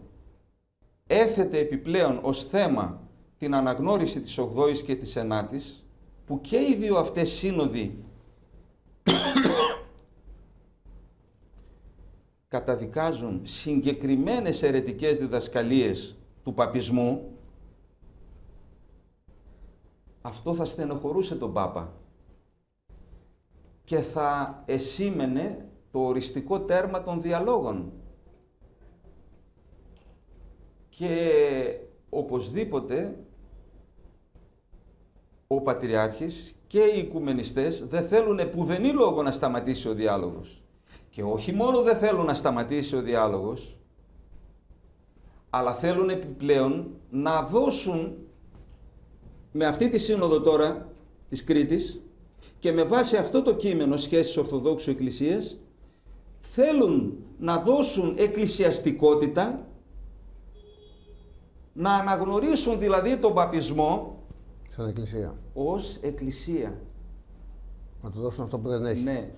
έθετε επιπλέον ως θέμα την αναγνώριση της 8ης και της 9ης, που και οι δύο αυτές σύνοδοι καταδικάζουν συγκεκριμένες αιρετικές διδασκαλίες του παπισμού, αυτό θα στενοχωρούσε τον Πάπα και θα εσήμενε το οριστικό τέρμα των διαλόγων. Και οπωσδήποτε ο Πατριάρχης και οι οικουμενιστές δεν θέλουν πουδενή λόγο να σταματήσει ο διάλογος. Και όχι μόνο δεν θέλουν να σταματήσει ο διάλογος, αλλά θέλουν επιπλέον να δώσουν με αυτή τη σύνοδο τώρα της Κρήτης και με βάση αυτό το κείμενο σχέσεις Ορθοδόξου Εκκλησίας θέλουν να δώσουν εκκλησιαστικότητα να αναγνωρίσουν δηλαδή τον παπισμό Σαν εκκλησία. Ως εκκλησία. Να του δώσουν αυτό που δεν έχει. Ναι.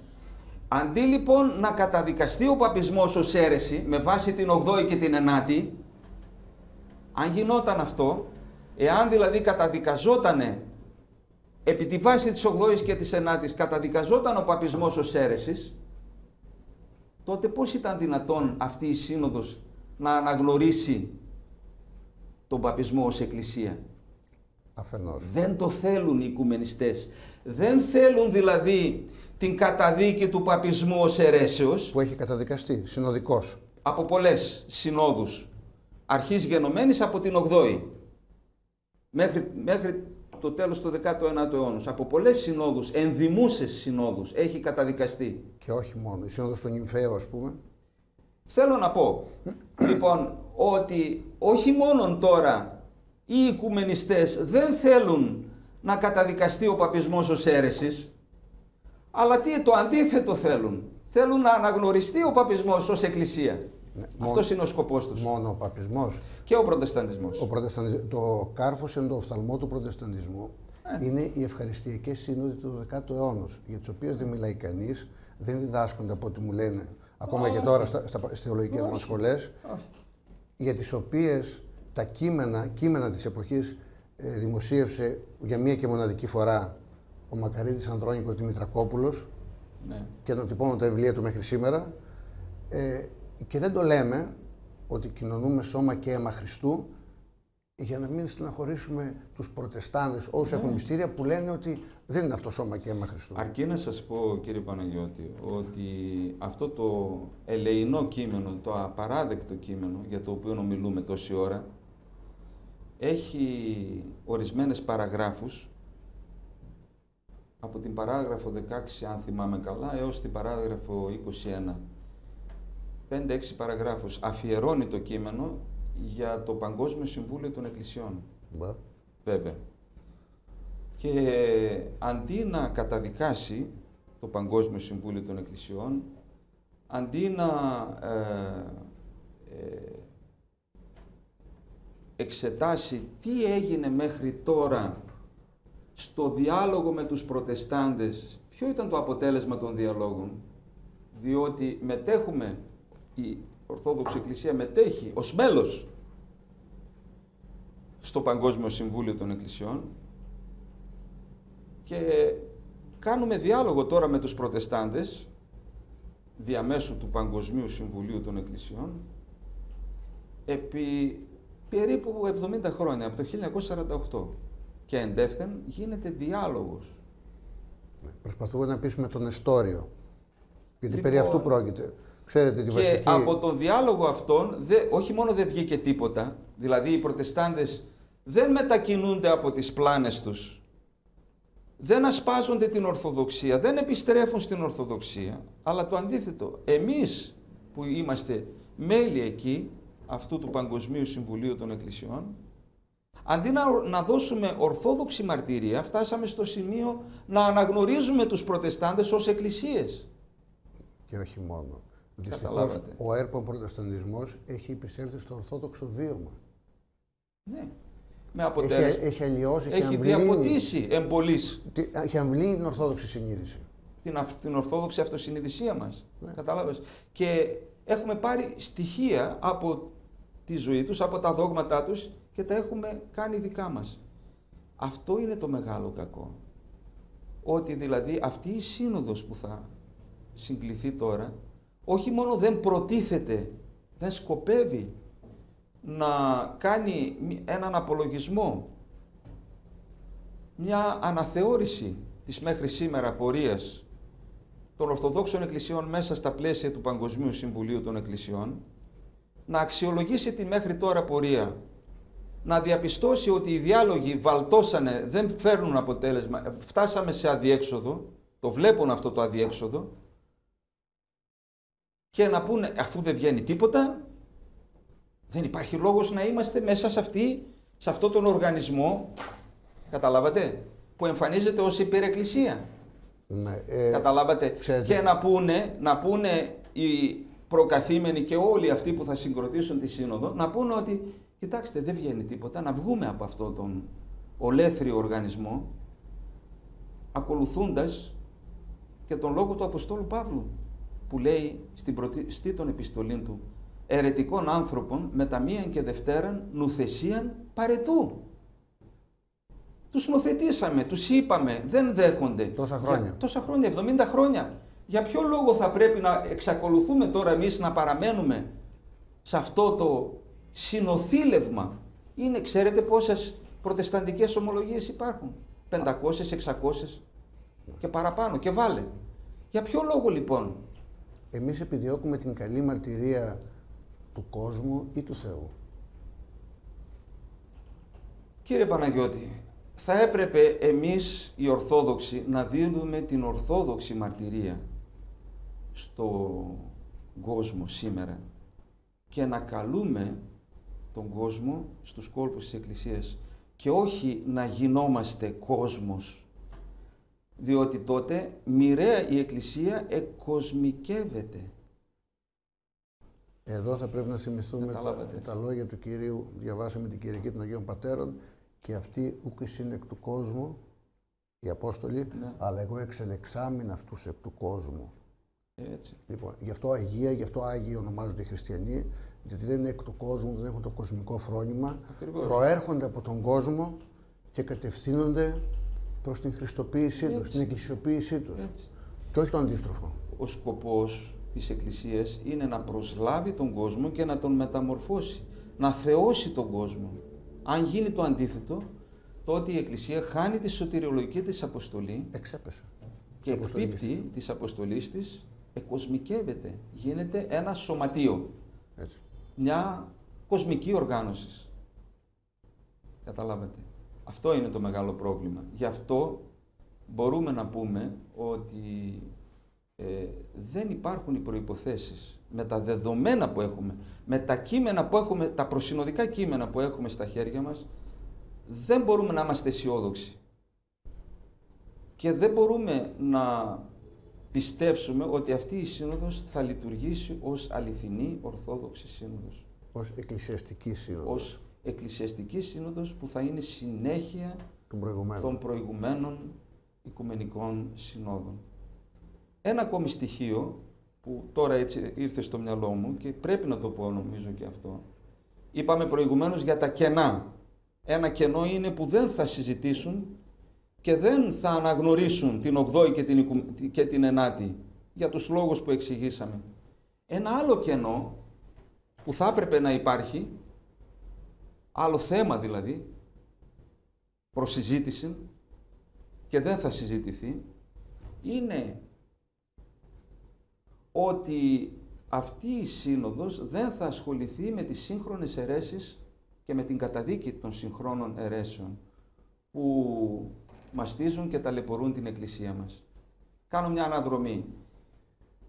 Αντί λοιπόν να καταδικαστεί ο παπισμός ως αίρεση με βάση την 8η και την 9η, αν γινόταν αυτό, εάν δηλαδή καταδικαζότανε επί τη βάση της 8ης και της 9ης καταδικαζόταν ο παπισμός ως αίρεσης, τότε πώς ήταν δυνατόν αυτή η σύνοδος να αναγνωρίσει τον παπισμό ως εκκλησία; Αφενός. Δεν το θέλουν οι οικουμενιστές. Δεν θέλουν δηλαδή την καταδίκη του παπισμού ως αιρέσεως. Που έχει καταδικαστεί, συνοδικός. Από πολλές συνόδους. Αρχής γενομένης από την 8η. Μέχρι, μέχρι το τέλος του 19ου αιώνα. Από πολλές συνόδους, ενδημούσες συνόδους, έχει καταδικαστεί. Και όχι μόνο. Η σύνοδος των Νυμφαίων, ας πούμε. Θέλω να πω, λοιπόν, ότι όχι μόνο τώρα οι οικουμενιστές δεν θέλουν να καταδικαστεί ο παπισμός ως αίρεσης, αλλά τι, το αντίθετο θέλουν. Θέλουν να αναγνωριστεί ο παπισμός ως εκκλησία. Ναι, Αυτός είναι ο σκοπός τους. Μόνο ο παπισμός. Και ο προτεσταντισμός. Ο προτεσταντισμός. Το κάρφος εν το οφθαλμό του προτεσταντισμού ε. είναι οι ευχαριστιακές σύνοδοι του 10ου αιώνα, για τις οποίες δεν μιλάει κανείς, δεν διδάσκονται από ό,τι μου λένε, ακόμα και τώρα στα, στα, στις θεολογικές μας σχολές, για τις οποίες τα κείμενα, κείμενα της εποχής ε, δημοσίευσε για μία και μοναδική φορά ο Μακαρίδης Ανδρώνικος Δημητρακόπουλος ναι. και τυπώνω τα βιβλία του μέχρι σήμερα ε, και δεν το λέμε ότι κοινωνούμε σώμα και αίμα Χριστού για να μην στεναχωρήσουμε τους προτεστάντες όσοι έχουν ναι. μυστήρια που λένε ότι δεν είναι αυτό σώμα και αίμα Χριστού. Αρκεί να σας πω κύριε Παναγιώτη ότι αυτό το ελεηνό κείμενο, το απαράδεκτο κείμενο για το οποίο μιλούμε τόση ώρα έχει ορισμένες παραγράφους από την παράγραφο 16 αν θυμάμαι καλά έως την παράγραφο 21. 5-6 παραγράφους αφιερώνει το κείμενο για το Παγκόσμιο Συμβούλιο των Εκκλησιών. Μπα. Βέβαια. Και αντί να καταδικάσει το Παγκόσμιο Συμβούλιο των Εκκλησιών, αντί να ε, ε, εξετάσει τι έγινε μέχρι τώρα στο διάλογο με τους προτεστάντες, ποιο ήταν το αποτέλεσμα των διαλόγων; Διότι μετέχουμε, η Ορθόδοξη Εκκλησία μετέχει ως μέλος στο Παγκόσμιο Συμβούλιο των Εκκλησιών και κάνουμε διάλογο τώρα με τους προτεστάντες διαμέσου του Παγκοσμίου Συμβουλίου των Εκκλησιών επί περίπου 70 χρόνια, από το 1948. Και εντεύθεν γίνεται διάλογος. Προσπαθούμε να πείσουμε τον εστόριο. Γιατί Λοιπόν, περί αυτού πρόκειται. Ξέρετε τη Και βασική... από τον διάλογο αυτόν, δε, όχι μόνο δεν βγήκε τίποτα, δηλαδή οι προτεστάντες δεν μετακινούνται από τις πλάνες τους, δεν ασπάζονται την Ορθοδοξία, δεν επιστρέφουν στην Ορθοδοξία, αλλά το αντίθετο. Εμείς που είμαστε μέλη εκεί, αυτού του Παγκοσμίου Συμβουλίου των Εκκλησιών, αντί να, να δώσουμε ορθόδοξη μαρτυρία, φτάσαμε στο σημείο να αναγνωρίζουμε τους προτεστάντες ως εκκλησίες. Και όχι μόνο. Δυστυχώς, Καταλάβατε. ο έρπον προτεσταντισμός έχει επισέλθει στο ορθόδοξο βίωμα. Ναι. Με Έχει, αποτέλεσμα. έχει αλλοιώσει και Έχει αμβλύνει, διαποτίσει εμπολής τι- έχει αμβλύνει την ορθόδοξη συνείδηση. την, αυ- την ορθόδοξη αυτοσυνειδησία μας. Ναι. Κατάλαβες. Και έχουμε πάρει στοιχεία από τη ζωή τους, από τα δόγματά τους και τα έχουμε κάνει δικά μας. Αυτό είναι το μεγάλο κακό. Ότι δηλαδή αυτή η σύνοδος που θα συγκληθεί τώρα, όχι μόνο δεν προτίθεται, δεν σκοπεύει να κάνει μη- έναν απολογισμό, μια αναθεώρηση της μέχρι σήμερα πορείας των Ορθοδόξων Εκκλησιών μέσα στα πλαίσια του Παγκοσμίου Συμβουλίου των Εκκλησιών, να αξιολογήσει τη μέχρι τώρα πορεία, να διαπιστώσει ότι οι διάλογοι βαλτώσανε, δεν φέρνουν αποτέλεσμα, φτάσαμε σε αδιέξοδο, το βλέπουν αυτό το αδιέξοδο, και να πούνε αφού δεν βγαίνει τίποτα, δεν υπάρχει λόγος να είμαστε μέσα σε, αυτή, σε αυτό τον οργανισμό, καταλάβατε, που εμφανίζεται ως υπερεκκλησία. Ναι, ε, Καταλάβατε. ξέρετε- Και να πούνε, να πούνε οι προκαθήμενοι και όλοι αυτοί που θα συγκροτήσουν τη σύνοδο, να πούνε ότι κοιτάξτε δεν βγαίνει τίποτα, να βγούμε από αυτόν τον ολέθριο οργανισμό, ακολουθούντας και τον λόγο του Αποστόλου Παύλου, που λέει στην πρωτιστή των επιστολήν του, ερετικών άνθρωπων με τα μίαν και δευτέραν νουθεσίαν παρετού. Τους νοθετήσαμε, τους είπαμε, δεν δέχονται. Τόσα χρόνια. Για- τόσα χρόνια, 70 χρόνια. Για ποιο λόγο θα πρέπει να εξακολουθούμε τώρα εμείς να παραμένουμε σε αυτό το συνοθήλευμα; Είναι, ξέρετε πόσες προτεσταντικές ομολογίες υπάρχουν; 500, 600 και παραπάνω και βάλε. Για ποιο λόγο λοιπόν; εμείς επιδιώκουμε την καλή μαρτυρία του κόσμου ή του Θεού. Κύριε Παναγιώτη, θα έπρεπε εμείς οι Ορθόδοξοι να δίνουμε την Ορθόδοξη μαρτυρία στον κόσμο σήμερα και να καλούμε τον κόσμο στους κόλπους της Εκκλησίας και όχι να γινόμαστε κόσμος διότι τότε μοιραία η Εκκλησία εκοσμικεύεται. Εδώ θα πρέπει να θυμηθούμε τα, Καταλάβατε. τα λόγια του Κυρίου, διαβάσαμε την Κυριακή των Αγίων Πατέρων και αυτοί ούκ είναι εκ του κόσμου, οι Απόστολοι, Ναι. αλλά εγώ εξελεξάμιν αυτούς εκ του κόσμου. Έτσι. Λοιπόν, γι' αυτό Αγία, γι' αυτό Άγιοι ονομάζονται οι Χριστιανοί, γιατί δεν είναι εκ του κόσμου, δεν έχουν το κοσμικό φρόνημα, Ακριβώς. προέρχονται από τον κόσμο και κατευθύνονται προς την χριστοποίησή τους, Έτσι. την εκκλησιοποίησή τους. Έτσι. Και όχι το αντίστροφο. ο σκοπός της Εκκλησίας είναι να προσλάβει τον κόσμο και να τον μεταμορφώσει, να θεώσει τον κόσμο. Αν γίνει το αντίθετο, τότε η Εκκλησία χάνει τη σωτηριολογική της αποστολή Εξέπεσε. και Της αποστολής εκπίπτει της αποστολής της, εκοσμικεύεται, γίνεται ένα σωματείο, Έτσι. μια κοσμική οργάνωσης. Καταλάβατε. Αυτό είναι το μεγάλο πρόβλημα. Γι' αυτό μπορούμε να πούμε ότι ε, δεν υπάρχουν οι προϋποθέσεις με τα δεδομένα που έχουμε, με τα κείμενα που έχουμε, τα προσυνοδικά κείμενα που έχουμε στα χέρια μας, δεν μπορούμε να είμαστε αισιόδοξοι. Και δεν μπορούμε να πιστέψουμε ότι αυτή η σύνοδος θα λειτουργήσει ως αληθινή Ορθόδοξη σύνοδος. Ως εκκλησιαστική σύνοδος. Ως εκκλησιαστική σύνοδος που θα είναι συνέχεια των προηγουμένων. των προηγουμένων Οικουμενικών Συνόδων. Ένα ακόμη στοιχείο που τώρα έτσι ήρθε στο μυαλό μου και πρέπει να το πω νομίζω και αυτό. Είπαμε προηγουμένως για τα κενά. Ένα κενό είναι που δεν θα συζητήσουν και δεν θα αναγνωρίσουν την 8η και την, Οικου- και την 9η για τους λόγους που εξηγήσαμε. Ένα άλλο κενό που θα έπρεπε να υπάρχει, άλλο θέμα δηλαδή, προς συζήτηση και δεν θα συζητηθεί, είναι ότι αυτή η σύνοδος δεν θα ασχοληθεί με τις σύγχρονες αιρέσεις και με την καταδίκη των συγχρόνων αιρέσεων που μαστίζουν και ταλαιπωρούν την Εκκλησία μας. Κάνω μια αναδρομή.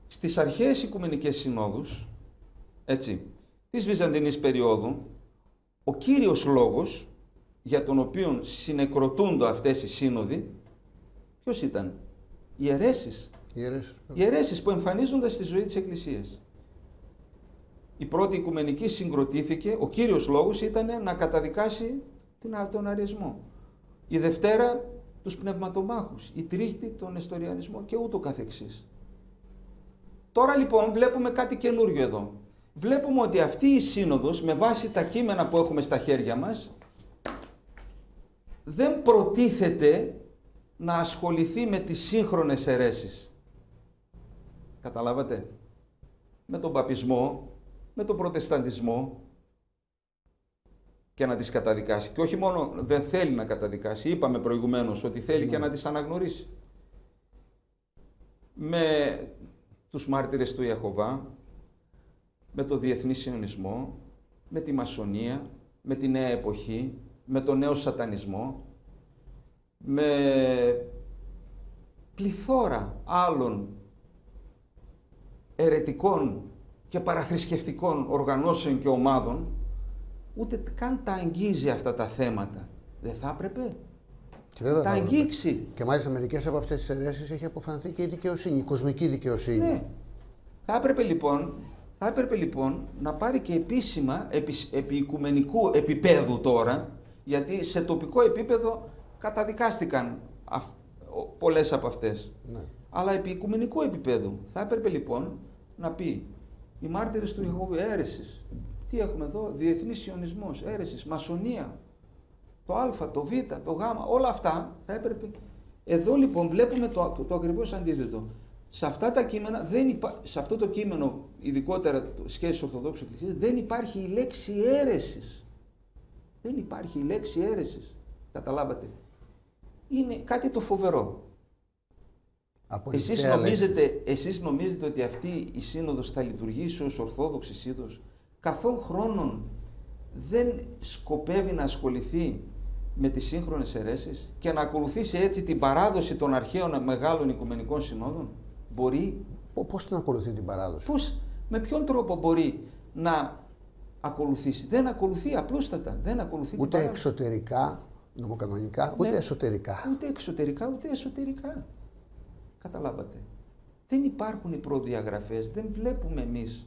Στις αρχαίες Οικουμενικές Συνόδους, έτσι, της Βυζαντινής περίοδου, ο κύριος λόγος για τον οποίο συνεκροτούνται αυτές οι σύνοδοι, ποιος ήταν, οι αιρέσεις. Οι αιρέσεις. Οι αιρέσεις που εμφανίζονται στη ζωή της Εκκλησίας. Η πρώτη οικουμενική συγκροτήθηκε, ο κύριος λόγος ήταν να καταδικάσει την- τον αριασμό. Η Δευτέρα τους πνευματομάχους, η τρίτη τον εστοριανισμό και ούτω καθεξής. Τώρα λοιπόν βλέπουμε κάτι καινούριο εδώ. Βλέπουμε ότι αυτή η σύνοδος με βάση τα κείμενα που έχουμε στα χέρια μας δεν προτίθεται να ασχοληθεί με τις σύγχρονες αιρέσεις. Καταλάβατε; Με τον παπισμό, με τον προτεσταντισμό και να τις καταδικάσει. Και όχι μόνο δεν θέλει να καταδικάσει, είπαμε προηγουμένως ότι θέλει και να τις αναγνωρίσει. Με τους μάρτυρες του Ιεχωβά, με το διεθνή σιωνισμό, με τη μασονία, με τη νέα εποχή, με τον νέο σατανισμό, με πληθώρα άλλων ερετικών και παραθρησκευτικών οργανώσεων και ομάδων, ούτε καν τα αγγίζει αυτά τα θέματα. Δεν θα έπρεπε. Και βέβαια Τα θα έπρεπε. αγγίξει. Και μάλιστα μερικές από αυτές τις αιρέσεις έχει αποφανθεί και η δικαιοσύνη, η κοσμική δικαιοσύνη. Ναι. Θα έπρεπε λοιπόν, θα έπρεπε λοιπόν να πάρει και επίσημα επί, επί οικουμενικού επίπεδου τώρα, γιατί σε τοπικό επίπεδο καταδικάστηκαν αυ, ο- πολλές από αυτές. Ναι. Αλλά επί οικουμενικού επίπεδου θα έπρεπε λοιπόν να πει οι μάρτυρες του Ιεχώβη αίρεσης. Τι έχουμε εδώ, διεθνής σιωνισμός, αίρεσης, μασονία, το α, το β, το γ, όλα αυτά θα έπρεπε. Εδώ λοιπόν βλέπουμε το, το, το ακριβώς αντίθετο. Σε αυτά τα κείμενα, δεν υπά... σε αυτό το κείμενο, ειδικότερα το σχέση Ορθοδόξου Εκκλησίας, δεν υπάρχει η λέξη αίρεσης. Δεν υπάρχει η λέξη αίρεσης. Καταλάβατε. Είναι κάτι το φοβερό. Εσείς Απολυταία λέξη. νομίζετε, εσείς νομίζετε ότι αυτή η σύνοδος θα λειτουργήσει ως ορθόδοξη σύνοδος; Καθόν χρόνων δεν σκοπεύει να ασχοληθεί με τις σύγχρονες αιρέσεις και να ακολουθήσει έτσι την παράδοση των αρχαίων μεγάλων οικουμενικών συνόδων. Μπορεί; Πώ πώς την ακολουθεί την παράδοση; Πώς, με ποιον τρόπο μπορεί να ακολουθήσει; Δεν ακολουθεί απλούστατα. Δεν ακολουθεί την Ούτε παράδοση. εξωτερικά, νομοκανονικά, ούτε Ναι. εσωτερικά. Ούτε εξωτερικά, ούτε εσωτερικά. Καταλάβατε. Δεν υπάρχουν οι προδιαγραφές, δεν βλέπουμε εμείς.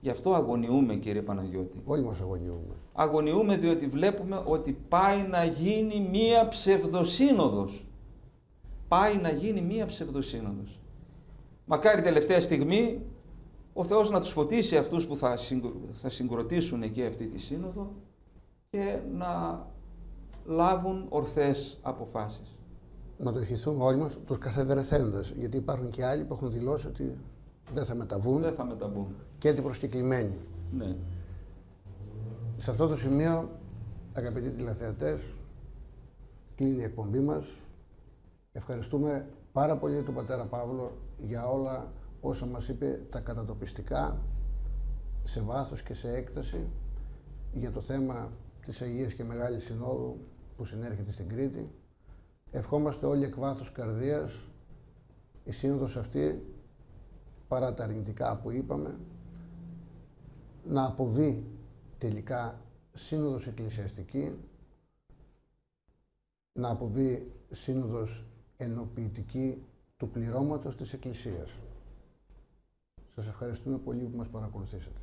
Γι' αυτό αγωνιούμε κύριε Παναγιώτη. Όλοι μας αγωνιούμε. Αγωνιούμε διότι βλέπουμε ότι πάει να γίνει μία ψευδοσύνοδος. Πάει να γίνει μία ψευδοσύνοδος. Μακάρι τελευταία στιγμή ο Θεός να τους φωτίσει αυτούς που θα, συγκρο- θα συγκροτήσουν εκεί αυτή τη σύνοδο και να λάβουν ορθές αποφάσεις. Να το ευχηθούμε όλοι μας, τους καθεδρεθέντε. Γιατί υπάρχουν και άλλοι που έχουν δηλώσει ότι δεν θα μεταβούν Δεν θα μεταμπούν. και αντιπροσκεκλημένοι. Ναι. Σε αυτό το σημείο, αγαπητοί τηλεθεατές, κλείνει η εκπομπή μας. Ευχαριστούμε πάρα πολύ τον Πατέρα Παύλο για όλα όσα μας είπε τα κατατοπιστικά σε βάθος και σε έκταση για το θέμα της Αγίας και Μεγάλης Συνόδου που συνέρχεται στην Κρήτη. Ευχόμαστε όλοι εκ βάθους καρδίας η σύνοδος αυτή, παρά τα αρνητικά που είπαμε, να αποβεί τελικά σύνοδος εκκλησιαστική, να αποβεί σύνοδος ενοποιητική του πληρώματος της Εκκλησίας. Σας ευχαριστούμε πολύ που μας παρακολουθήσατε.